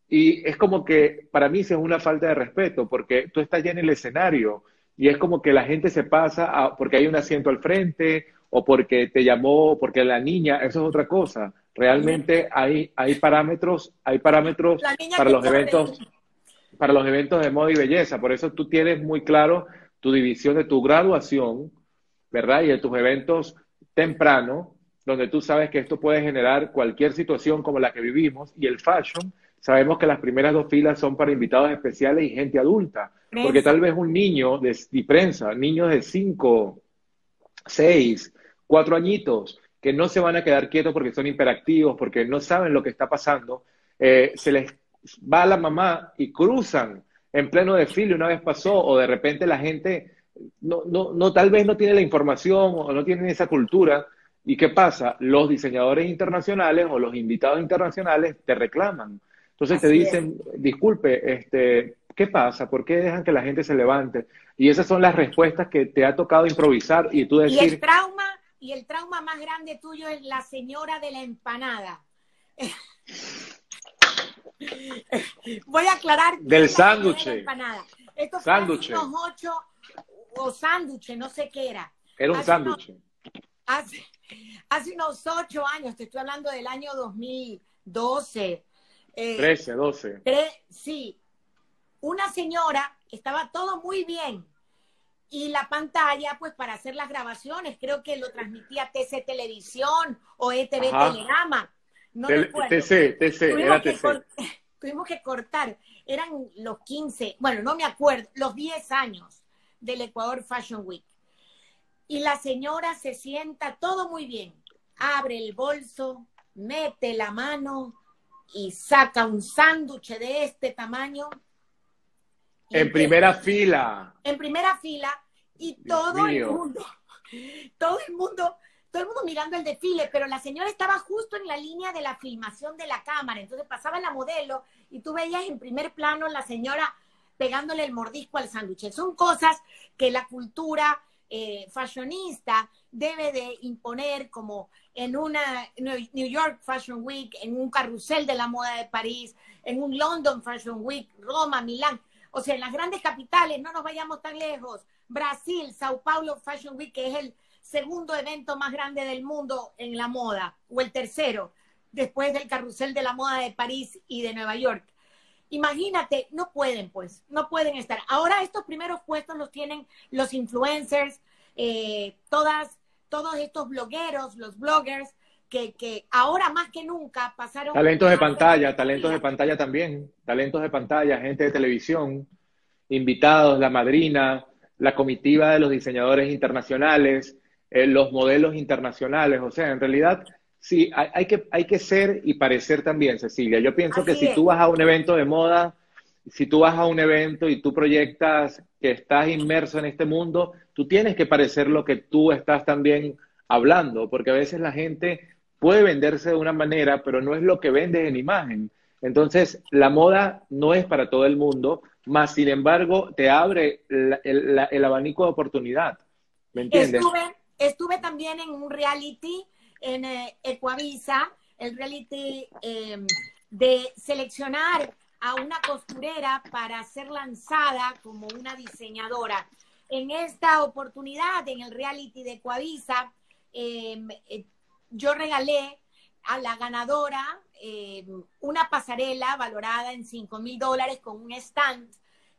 B: y es como que para mí es una falta de respeto porque tú estás ya en el escenario y es como que la gente se pasa porque hay un asiento al frente o porque te llamó, porque la niña, eso es otra cosa. Realmente hay, hay parámetros, hay parámetros para los eventos, para los eventos de moda y belleza. Por eso tú tienes muy claro tu división de tu graduación, ¿verdad? Y de tus eventos temprano, donde tú sabes que esto puede generar cualquier situación como la que vivimos, y el fashion, sabemos que las primeras dos filas son para invitados especiales y gente adulta, porque tal vez un niño de, prensa, niños de 5, 6, 4 añitos, que no se van a quedar quietos porque son hiperactivos, porque no saben lo que está pasando, eh, se les va a la mamá y cruzan en pleno desfile, una vez pasó, o de repente la gente no, no, no, tal vez no tiene la información o no tienen esa cultura. ¿Y qué pasa? Los diseñadores internacionales o los invitados internacionales te reclaman. Entonces te dicen, disculpe, este, ¿qué pasa? ¿Por qué dejan que la gente se levante? Y esas son las respuestas que te ha tocado improvisar y tú decir...
A: Y el trauma, y el trauma más grande tuyo es la señora de la empanada. Voy a aclarar.
B: Del sándwich.
A: Esto fue unos ocho, o sándwich, no sé qué era.
B: Era un sándwich.
A: Hace, hace, unos ocho años, te estoy hablando del año 2012.
B: Eh, 13, 12.
A: sí. Una señora, estaba todo muy bien. Y la pantalla, pues para hacer las grabaciones, creo que lo transmitía TC Televisión o ETV Telegrama. No
B: TC, TC, era TC.
A: tuvimos que cortar. Eran los 15, bueno, no me acuerdo, los 10 años del Ecuador Fashion Week. Y la señora se sienta todo muy bien. abre el bolso, mete la mano y saca un sándwich de este tamaño.
B: En primera fila.
A: En primera fila y todo el mundo, todo el mundo, todo el mundo mirando el desfile, pero la señora estaba justo en la línea de la filmación de la cámara, entonces pasaba la modelo y tú veías en primer plano la señora pegándole el mordisco al sándwich. Son cosas que la cultura eh, fashionista debe de imponer como en una New York Fashion Week, en un carrusel de la moda de París, en un London Fashion Week, Roma, Milán. O sea, en las grandes capitales, no nos vayamos tan lejos. Brasil, Sao Paulo Fashion Week, que es el segundo evento más grande del mundo en la moda, o el tercero, después del carrusel de la moda de París y de Nueva York. Imagínate, no pueden, pues, no pueden estar. Ahora estos primeros puestos los tienen los influencers, eh, todas, todos estos blogueros, los bloggers, que, que, ahora más que nunca pasaron...
B: Talentos de pantalla, talentos de pantalla también, talentos de pantalla, gente de televisión, invitados, la madrina, la comitiva de los diseñadores internacionales, eh, los modelos internacionales, o sea, en realidad Sí, hay, que, hay que ser y parecer también, Cecilia. Yo pienso que si tú vas a un evento de moda, si tú vas a un evento y tú proyectas que estás inmerso en este mundo, tú tienes que parecer lo que tú estás también hablando, porque a veces la gente puede venderse de una manera, pero no es lo que vendes en imagen. Entonces, la moda no es para todo el mundo, más sin embargo, te abre el, abanico de oportunidad. ¿Me entiendes?
A: Estuve, también en un reality en eh, Ecuavisa, el reality em, de seleccionar a una costurera para ser lanzada como una diseñadora. En esta oportunidad, en el reality de Ecuavisa, em, eh, yo regalé a la ganadora em, una pasarela valorada en 5 mil dólares con un stand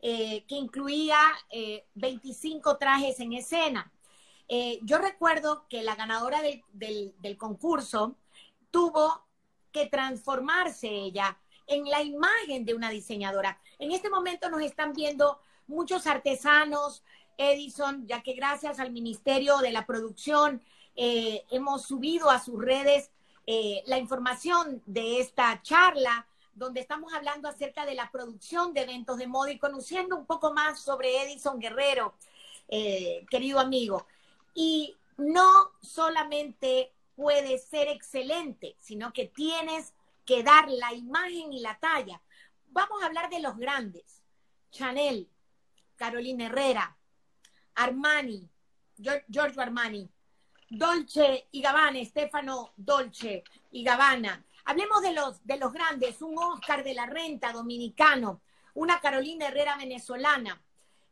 A: eh, que incluía 25 trajes en escena. Eh, yo recuerdo que la ganadora del, concurso tuvo que transformarse ella en la imagen de una diseñadora. En este momento nos están viendo muchos artesanos, Edison, ya que gracias al Ministerio de la Producción eh, hemos subido a sus redes eh, la información de esta charla, donde estamos hablando acerca de la producción de eventos de moda y conociendo un poco más sobre Edison Guerrero, querido amigo. Y no solamente puede ser excelente, sino que tienes que dar la imagen y la talla. Vamos a hablar de los grandes. Chanel, Carolina Herrera, Armani, Giorgio Armani, Dolce y Gabbana, Stefano Dolce y Gabbana. Hablemos de los, de los grandes, un Oscar de la Renta dominicano, una Carolina Herrera venezolana.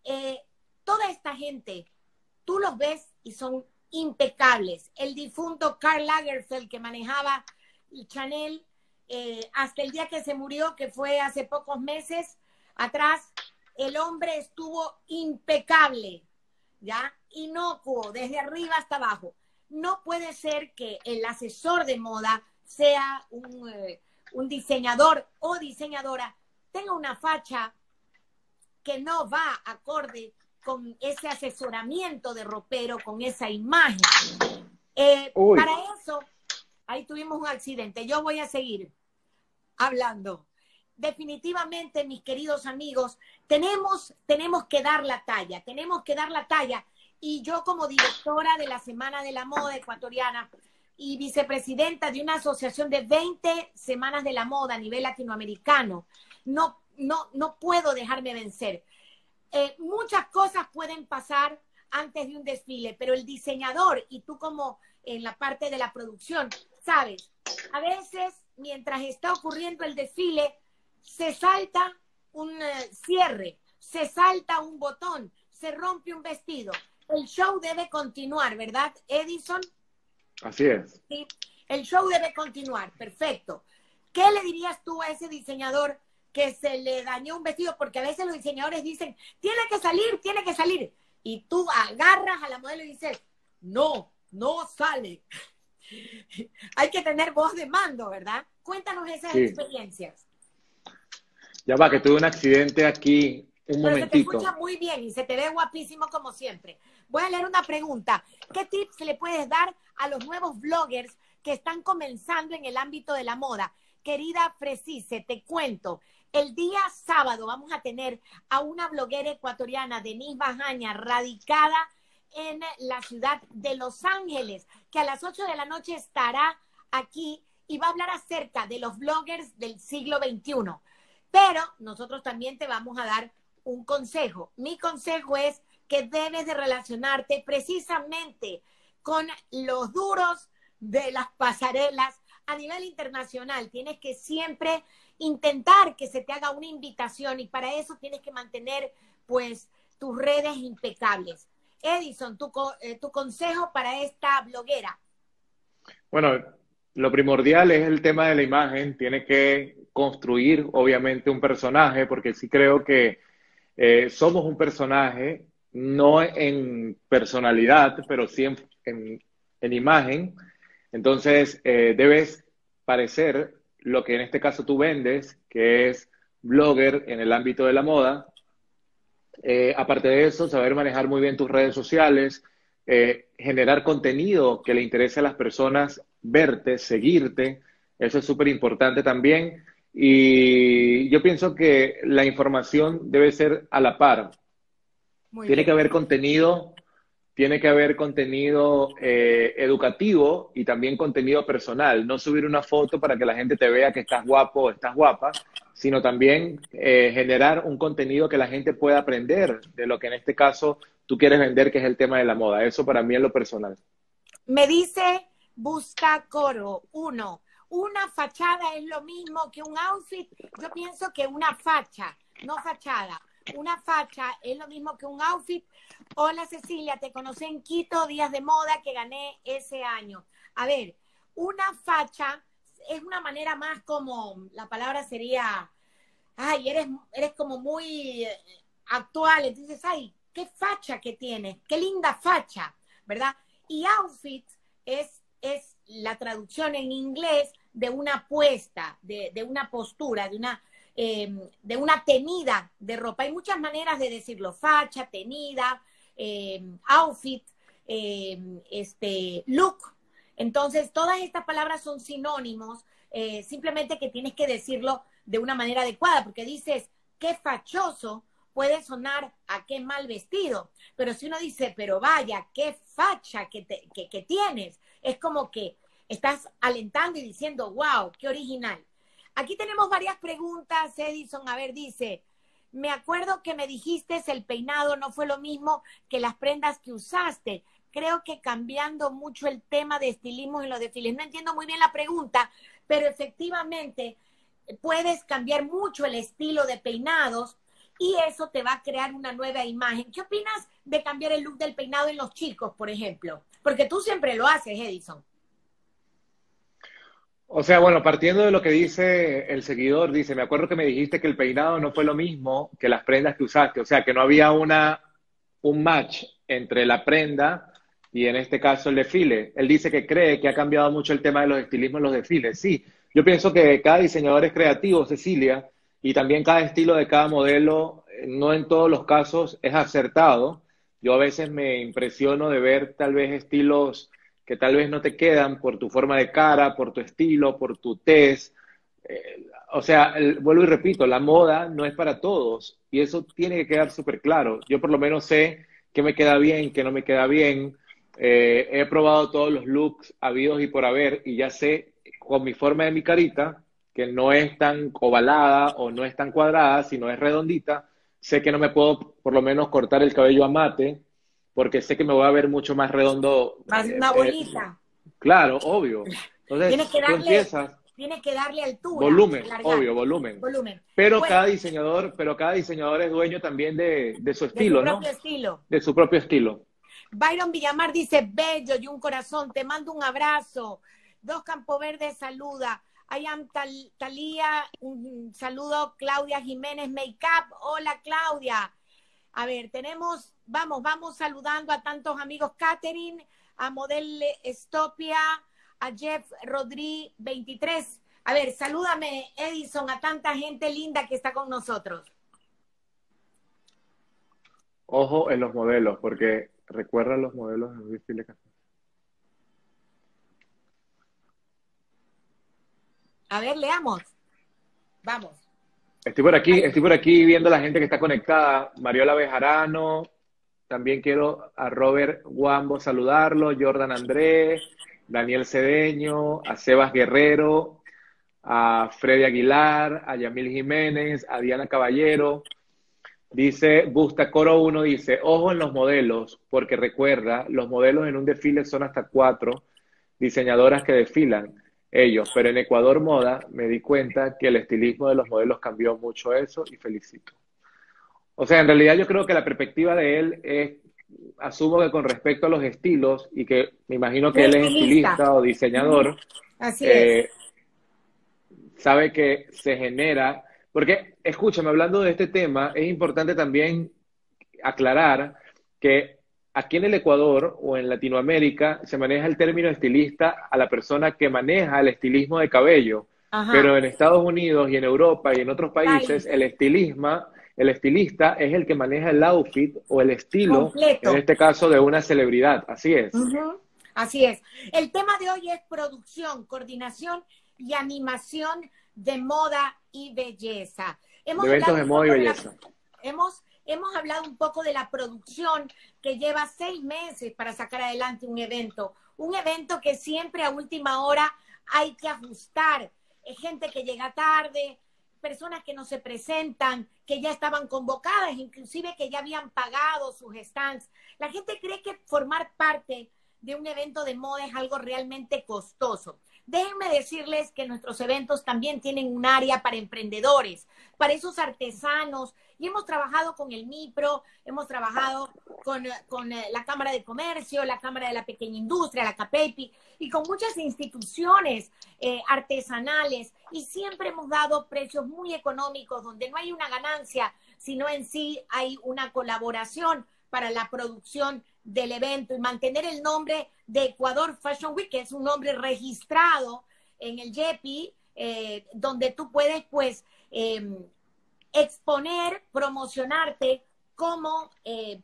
A: Eh, toda esta gente, tú los ves y son impecables. El difunto Karl Lagerfeld que manejaba Chanel eh, hasta el día que se murió, que fue hace pocos meses atrás, el hombre estuvo impecable, ¿ya? Inocuo, desde arriba hasta abajo. No puede ser que el asesor de moda sea un, eh, un diseñador o diseñadora, tenga una facha que no va acorde con ese asesoramiento de ropero, con esa imagen. Eh, para eso, ahí tuvimos un accidente. Yo voy a seguir hablando. Definitivamente, mis queridos amigos, tenemos, tenemos que dar la talla, tenemos que dar la talla. Y yo como directora de la Semana de la Moda Ecuatoriana y vicepresidenta de una asociación de 20 Semanas de la Moda a nivel latinoamericano, no, no, no puedo dejarme vencer. Eh, muchas cosas pueden pasar antes de un desfile, pero el diseñador y tú como en la parte de la producción, sabes, a veces mientras está ocurriendo el desfile, se salta un eh, cierre, se salta un botón, se rompe un vestido. El show debe continuar, ¿verdad, Edison?
B: Así es.
A: Sí, el show debe continuar, perfecto. ¿Qué le dirías tú a ese diseñador que se le dañó un vestido, porque a veces los diseñadores dicen, tiene que salir, tiene que salir. Y tú agarras a la modelo y dices, no, no sale. Hay que tener voz de mando, ¿verdad? Cuéntanos esas experiencias.
B: Ya va, que tuve un accidente aquí un
A: Pero se te escucha muy bien y se te ve guapísimo como siempre. Voy a leer una pregunta. ¿Qué tips le puedes dar a los nuevos bloggers que están comenzando en el ámbito de la moda. Querida Fresise, te cuento, el día sábado vamos a tener a una bloguera ecuatoriana, Denise Bajaña, radicada en la ciudad de Los Ángeles, que a las 8 de la noche estará aquí y va a hablar acerca de los bloggers del siglo XXI. Pero nosotros también te vamos a dar un consejo. Mi consejo es que debes de relacionarte precisamente con los duros de las pasarelas a nivel internacional. Tienes que siempre intentar que se te haga una invitación y para eso tienes que mantener pues tus redes impecables. Edison, tu, eh, tu consejo para esta bloguera.
B: Bueno, lo primordial es el tema de la imagen. Tiene que construir, obviamente, un personaje, porque sí creo que eh, somos un personaje, no en personalidad, pero sí en, imagen. Entonces, eh, debes parecer lo que en este caso tú vendes, que es blogger en el ámbito de la moda. Eh, aparte de eso, saber manejar muy bien tus redes sociales, generar contenido que le interese a las personas, verte, seguirte. Eso es súper importante también. Y yo pienso que la información debe ser a la par. tiene que haber contenido, tiene que haber contenido eh, educativo y también contenido personal. No subir una foto para que la gente te vea que estás guapo o estás guapa, sino también eh, generar un contenido que la gente pueda aprender de lo que en este caso tú quieres vender, que es el tema de la moda. Eso para mí es lo personal.
A: Me dice Busca Coro, uno, una fachada es lo mismo que un outfit. Yo pienso que una facha, no fachada, una facha es lo mismo que un outfit. Hola Cecilia, te conocí en Quito, días de moda que gané ese año. A ver, una facha es una manera más como, la palabra sería, ay, eres, eres como muy eh, actual, entonces, ay, qué facha que tienes, qué linda facha, ¿verdad? Y outfit es, es la traducción en inglés de una apuesta, de, una postura, de una, em, de una tenida de ropa. Hay muchas maneras de decirlo, facha, tenida, em, outfit, em, este, look. Entonces, todas estas palabras son sinónimos, eh, simplemente que tienes que decirlo de una manera adecuada, porque dices, qué fachoso puede sonar a qué mal vestido, pero si uno dice, pero vaya, qué facha que, que tienes, es como que estás alentando y diciendo, wow, qué original. Aquí tenemos varias preguntas, Edison. A ver, dice, me acuerdo que me dijiste el peinado no fue lo mismo que las prendas que usaste. Creo que cambiando mucho el tema de estilismo en los desfiles. No entiendo muy bien la pregunta, pero efectivamente puedes cambiar mucho el estilo de peinados y eso te va a crear una nueva imagen. ¿Qué opinas de cambiar el look del peinado en los chicos, por ejemplo? Porque tú siempre lo haces, Edison.
B: O sea, bueno, partiendo de lo que dice el seguidor, dice, me acuerdo que me dijiste que el peinado no fue lo mismo que las prendas que usaste, o sea, que no había una, un match entre la prenda y en este caso el desfile. Él dice que cree que ha cambiado mucho el tema de los estilismos en los desfiles. Sí, yo pienso que cada diseñador es creativo, Cecilia, y también cada estilo de cada modelo, eh, no en todos los casos es acertado. Yo a veces me impresiono de ver tal vez estilos que tal vez no te quedan por tu forma de cara, por tu estilo, por tu test. Eh, o sea, vuelvo y repito, la moda no es para todos y eso tiene que quedar súper claro. Yo por lo menos sé qué me queda bien, qué no me queda bien. Eh, he probado todos los looks habidos y por haber y ya sé con mi forma de mi carita, que no es tan ovalada o no es tan cuadrada, sino es redondita, sé que no me puedo por lo menos cortar el cabello a mate, porque sé que me voy a ver mucho más redondo.
A: Más una eh, bonita.
B: claro, obvio. Entonces, tienes que darle, empiezas,
A: tienes que darle altura.
B: Volumen, obvio, volumen. volumen. Pero cada diseñador, pero cada diseñador es dueño también de, de su estilo,
A: de
B: su
A: propio estilo.
B: De su propio estilo.
A: Byron Villamar dice, bello y un corazón, te mando un abrazo. Dos Campo Verde saluda. I am Talía, un saludo, Claudia Jiménez Makeup. Hola, Claudia. A ver, tenemos, vamos, vamos saludando a tantos amigos, Catherine, a Model Estopia, a Jeff Rodríguez 23. A ver, salúdame, Edison, a tanta gente linda que está con nosotros.
B: Ojo en los modelos, porque recuerda los modelos de Luis
A: A ver, leamos. Vamos.
B: Estoy por aquí, estoy por aquí viendo a la gente que está conectada. Mariola Bejarano, también quiero a Robert Guambo saludarlo, Jordan Andrés, Daniel Cedeño, a Sebas Guerrero, a Freddy Aguilar, a Yamil Jiménez, a Diana Caballero. Dice, Busta Coro 1 dice, ojo en los modelos, porque recuerda, los modelos en un desfile son hasta cuatro diseñadoras que desfilan ellos, pero en Ecuador Moda me di cuenta que el estilismo de los modelos cambió mucho eso y felicito. O sea, en realidad yo creo que la perspectiva de él es, asumo que con respecto a los estilos, y que me imagino que él es estilista o diseñador,
A: Así es.
B: eh, sabe que se genera, porque escúchame, hablando de este tema, es importante también aclarar que aquí en el Ecuador o en Latinoamérica se maneja el término estilista a la persona que maneja el estilismo de cabello,
A: Ajá.
B: pero en Estados Unidos y en Europa y en otros países el estilisma, el estilista es el que maneja el outfit o el estilo,
A: Completo.
B: en este caso de una celebridad, así es.
A: Así es. El tema de hoy es producción, coordinación y animación de moda y belleza. Hemos
B: De eventos
A: hablado
B: de
A: un
B: moda y
A: poco de la-
B: belleza.
A: hemos, hemos hablado un poco de la producción que lleva seis meses para sacar adelante un evento. Un evento que siempre a última hora hay que ajustar. Gente que llega tarde, personas que no se presentan, que ya estaban convocadas, inclusive que ya habían pagado sus stands. La gente cree que formar parte de un evento de moda es algo realmente costoso. Déjenme decirles que nuestros eventos también tienen un área para emprendedores, para esos artesanos, y hemos trabajado con el MIPRO, hemos trabajado con, con eh, la Cámara de Comercio, la Cámara de la Pequeña Industria, la CAPEPI, y con muchas instituciones eh, artesanales, y siempre hemos dado precios muy económicos, donde no hay una ganancia, sino en sí hay una colaboración para la producción del evento y mantener el nombre de Ecuador Fashion Week, que es un nombre registrado en el YEPI, eh, donde tú puedes, pues, eh, exponer, promocionarte como eh,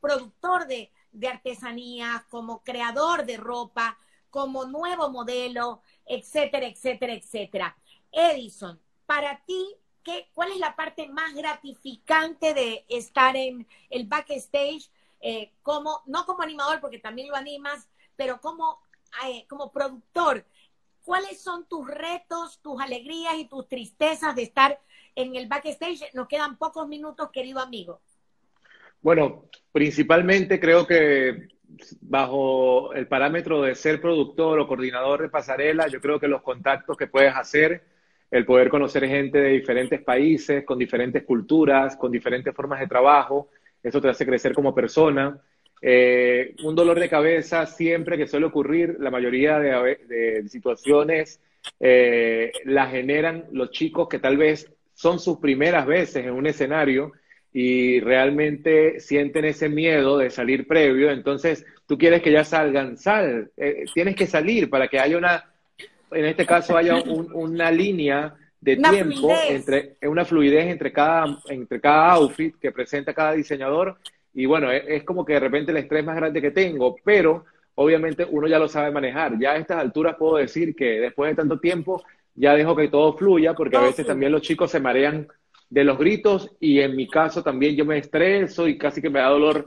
A: productor de, de artesanía, como creador de ropa, como nuevo modelo, etcétera, etcétera, etcétera. Edison, para ti, ¿qué, ¿cuál es la parte más gratificante de estar en el backstage? Eh, como, no como animador, porque también lo animas, pero como, eh, como productor. ¿Cuáles son tus retos, tus alegrías y tus tristezas de estar en el backstage? Nos quedan pocos minutos, querido amigo.
B: Bueno, principalmente creo que bajo el parámetro de ser productor o coordinador de pasarela, yo creo que los contactos que puedes hacer, el poder conocer gente de diferentes países, con diferentes culturas, con diferentes formas de trabajo, eso te hace crecer como persona. Eh, un dolor de cabeza siempre que suele ocurrir, la mayoría de, situaciones eh, la generan los chicos que tal vez son sus primeras veces en un escenario y realmente sienten ese miedo de salir previo, entonces tú quieres que ya salgan, sal, eh, tienes que salir para que haya una, en este caso haya un, una línea de
A: una
B: tiempo,
A: fluidez.
B: entre una fluidez entre cada, entre cada outfit que presenta cada diseñador, y bueno, es, es como que de repente el estrés más grande que tengo, pero obviamente uno ya lo sabe manejar, ya a estas alturas puedo decir que después de tanto tiempo ya dejo que todo fluya, porque a veces
A: fluye.
B: también los chicos se marean de los gritos y en mi caso también yo me estreso y casi que me da dolor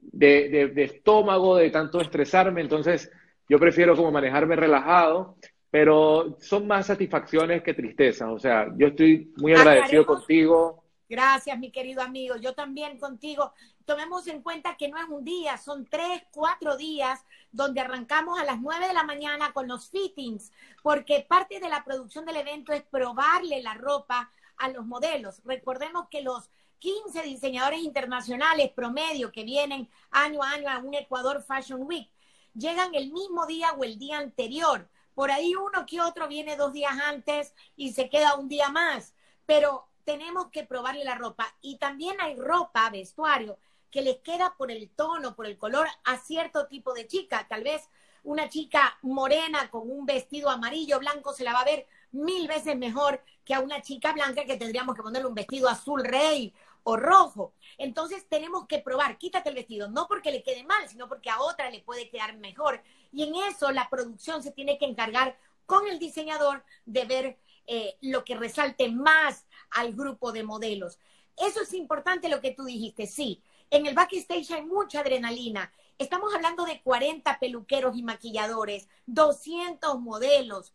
B: de, de, de, estómago de tanto estresarme, entonces yo prefiero como manejarme relajado, pero son más satisfacciones que tristezas, o sea, yo estoy muy agradecido
A: Aclaremos.
B: contigo.
A: Gracias, mi querido amigo. Yo también contigo. Tomemos en cuenta que no es un día, son tres, cuatro días donde arrancamos a las nueve de la mañana con los fittings, porque parte de la producción del evento es probarle la ropa a los modelos. Recordemos que los 15 diseñadores internacionales promedio que vienen año a año a un Ecuador Fashion Week llegan el mismo día o el día anterior. Por ahí uno que otro viene dos días antes y se queda un día más, pero tenemos que probarle la ropa. Y también hay ropa, vestuario, que les queda por el tono, por el color a cierto tipo de chica. Tal vez una chica morena con un vestido amarillo, blanco, se la va a ver mil veces mejor que a una chica blanca que tendríamos que ponerle un vestido azul rey rojo. Entonces tenemos que probar, quítate el vestido, no porque le quede mal, sino porque a otra le puede quedar mejor. Y en eso la producción se tiene que encargar con el diseñador de ver eh, lo que resalte más al grupo de modelos. Eso es importante lo que tú dijiste, sí. En el backstage hay mucha adrenalina. Estamos hablando de 40 peluqueros y maquilladores, 200 modelos,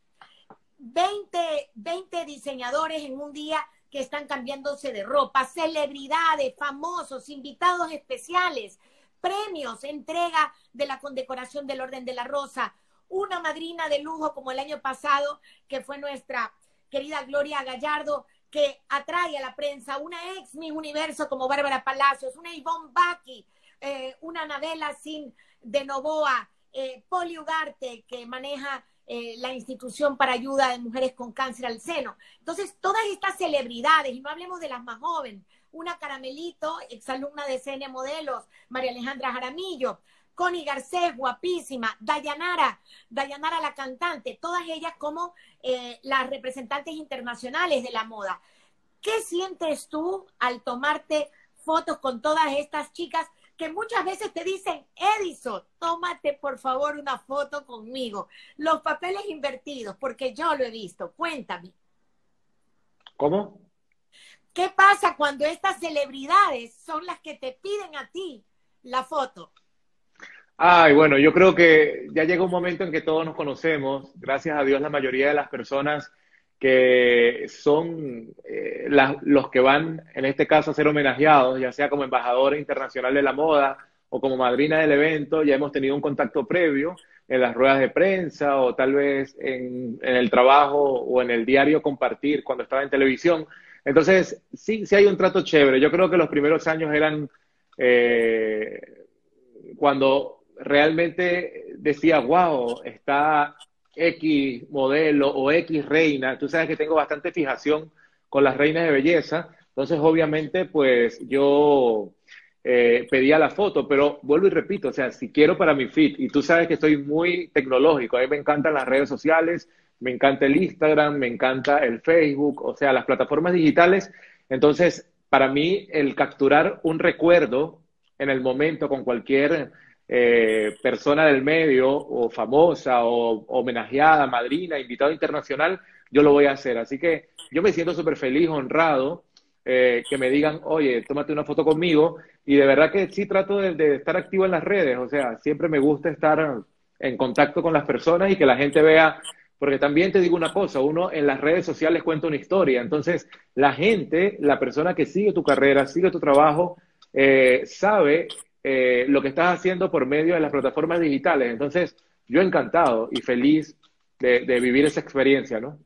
A: 20, 20 diseñadores en un día que están cambiándose de ropa, celebridades, famosos, invitados especiales, premios, entrega de la condecoración del Orden de la Rosa, una madrina de lujo como el año pasado, que fue nuestra querida Gloria Gallardo, que atrae a la prensa, una ex mi Universo como Bárbara Palacios, una Ivonne Baki, eh, una Anabela Sin de Novoa, eh, Poli Ugarte, que maneja eh, la institución para ayuda de mujeres con cáncer al seno. Entonces, todas estas celebridades, y no hablemos de las más jóvenes, una Caramelito, exalumna de CN Modelos, María Alejandra Jaramillo, Connie Garcés, guapísima, Dayanara, Dayanara la cantante, todas ellas como eh, las representantes internacionales de la moda. ¿Qué sientes tú al tomarte fotos con todas estas chicas que muchas veces te dicen, Edison, tómate por favor una foto conmigo. Los papeles invertidos, porque yo lo he visto. Cuéntame.
B: ¿Cómo?
A: ¿Qué pasa cuando estas celebridades son las que te piden a ti la foto?
B: Ay, bueno, yo creo que ya llega un momento en que todos nos conocemos. Gracias a Dios, la mayoría de las personas que son eh, los que van, en este caso, a ser homenajeados, ya sea como embajadora internacional de la moda o como madrina del evento, ya hemos tenido un contacto previo en las ruedas de prensa o tal vez en, el trabajo o en el diario compartir cuando estaba en televisión. Entonces, sí, sí hay un trato chévere. Yo creo que los primeros años eran eh, cuando realmente decía, wow, está X modelo o X reina, tú sabes que tengo bastante fijación con las reinas de belleza, entonces obviamente pues yo eh, pedía la foto, pero vuelvo y repito, o sea, si quiero para mi feed, y tú sabes que soy muy tecnológico, a mí me encantan las redes sociales, me encanta el Instagram, me encanta el Facebook, o sea, las plataformas digitales, entonces para mí el capturar un recuerdo en el momento con cualquier eh, persona del medio o famosa o homenajeada, madrina, invitado internacional, yo lo voy a hacer. Así que yo me siento súper feliz, honrado, eh, que me digan, oye, tómate una foto conmigo. Y de verdad que sí trato de, estar activo en las redes, o sea, siempre me gusta estar en contacto con las personas y que la gente vea, porque también te digo una cosa, uno en las redes sociales cuenta una historia, entonces la gente, la persona que sigue tu carrera, sigue tu trabajo, eh, sabe eh, lo que estás haciendo por medio de las plataformas digitales. Entonces, yo encantado y feliz de, vivir esa experiencia, ¿no?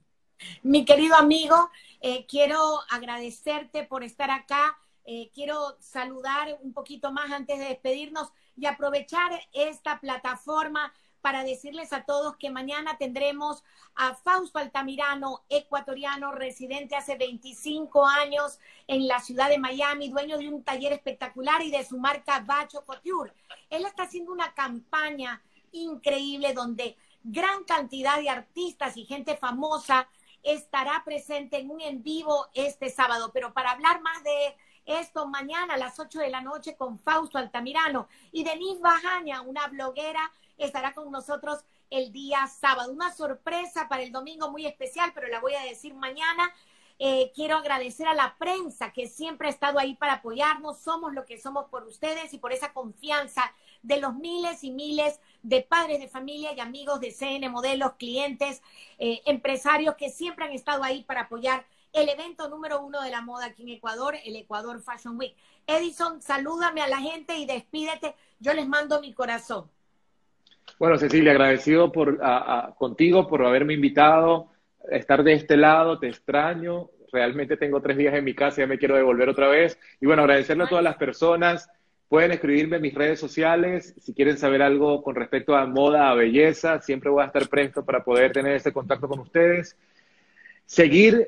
A: Mi querido amigo, eh, quiero agradecerte por estar acá. Eh, quiero saludar un poquito más antes de despedirnos y aprovechar esta plataforma para decirles a todos que mañana tendremos a Fausto Altamirano, ecuatoriano, residente hace 25 años en la ciudad de Miami, dueño de un taller espectacular y de su marca Bacho Couture. Él está haciendo una campaña increíble donde gran cantidad de artistas y gente famosa estará presente en un en vivo este sábado. Pero para hablar más de esto mañana a las 8 de la noche con Fausto Altamirano y Denise Bajaña, una bloguera estará con nosotros el día sábado. Una sorpresa para el domingo muy especial, pero la voy a decir mañana. Eh, quiero agradecer a la prensa que siempre ha estado ahí para apoyarnos. Somos lo que somos por ustedes y por esa confianza de los miles y miles de padres de familia y amigos de CN Modelos, clientes, eh, empresarios que siempre han estado ahí para apoyar el evento número uno de la moda aquí en Ecuador, el Ecuador Fashion Week. Edison, salúdame a la gente y despídete. Yo les mando mi corazón.
B: Bueno, Cecilia, agradecido por, contigo por haberme invitado, a estar de este lado, te extraño, realmente tengo tres días en mi casa, ya me quiero devolver otra vez. Y bueno, agradecerle a todas las personas, pueden escribirme en mis redes sociales, si quieren saber algo con respecto a moda, a belleza, siempre voy a estar presto para poder tener ese contacto con ustedes. Seguir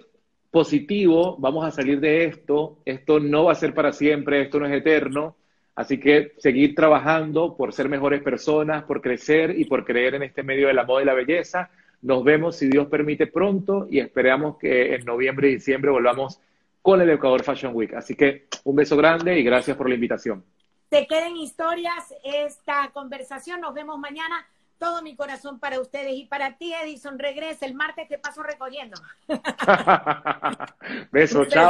B: positivo, vamos a salir de esto, esto no va a ser para siempre, esto no es eterno Así que seguir trabajando por ser mejores personas, por crecer y por creer en este medio de la moda y la belleza. Nos vemos, si Dios permite, pronto y esperamos que en noviembre y diciembre volvamos con el Ecuador Fashion Week. Así que un beso grande y gracias por la invitación.
A: Se queden historias esta conversación. Nos vemos mañana. Todo mi corazón para ustedes y para ti, Edison. Regresa el martes, te paso recogiendo.
B: Beso, chao.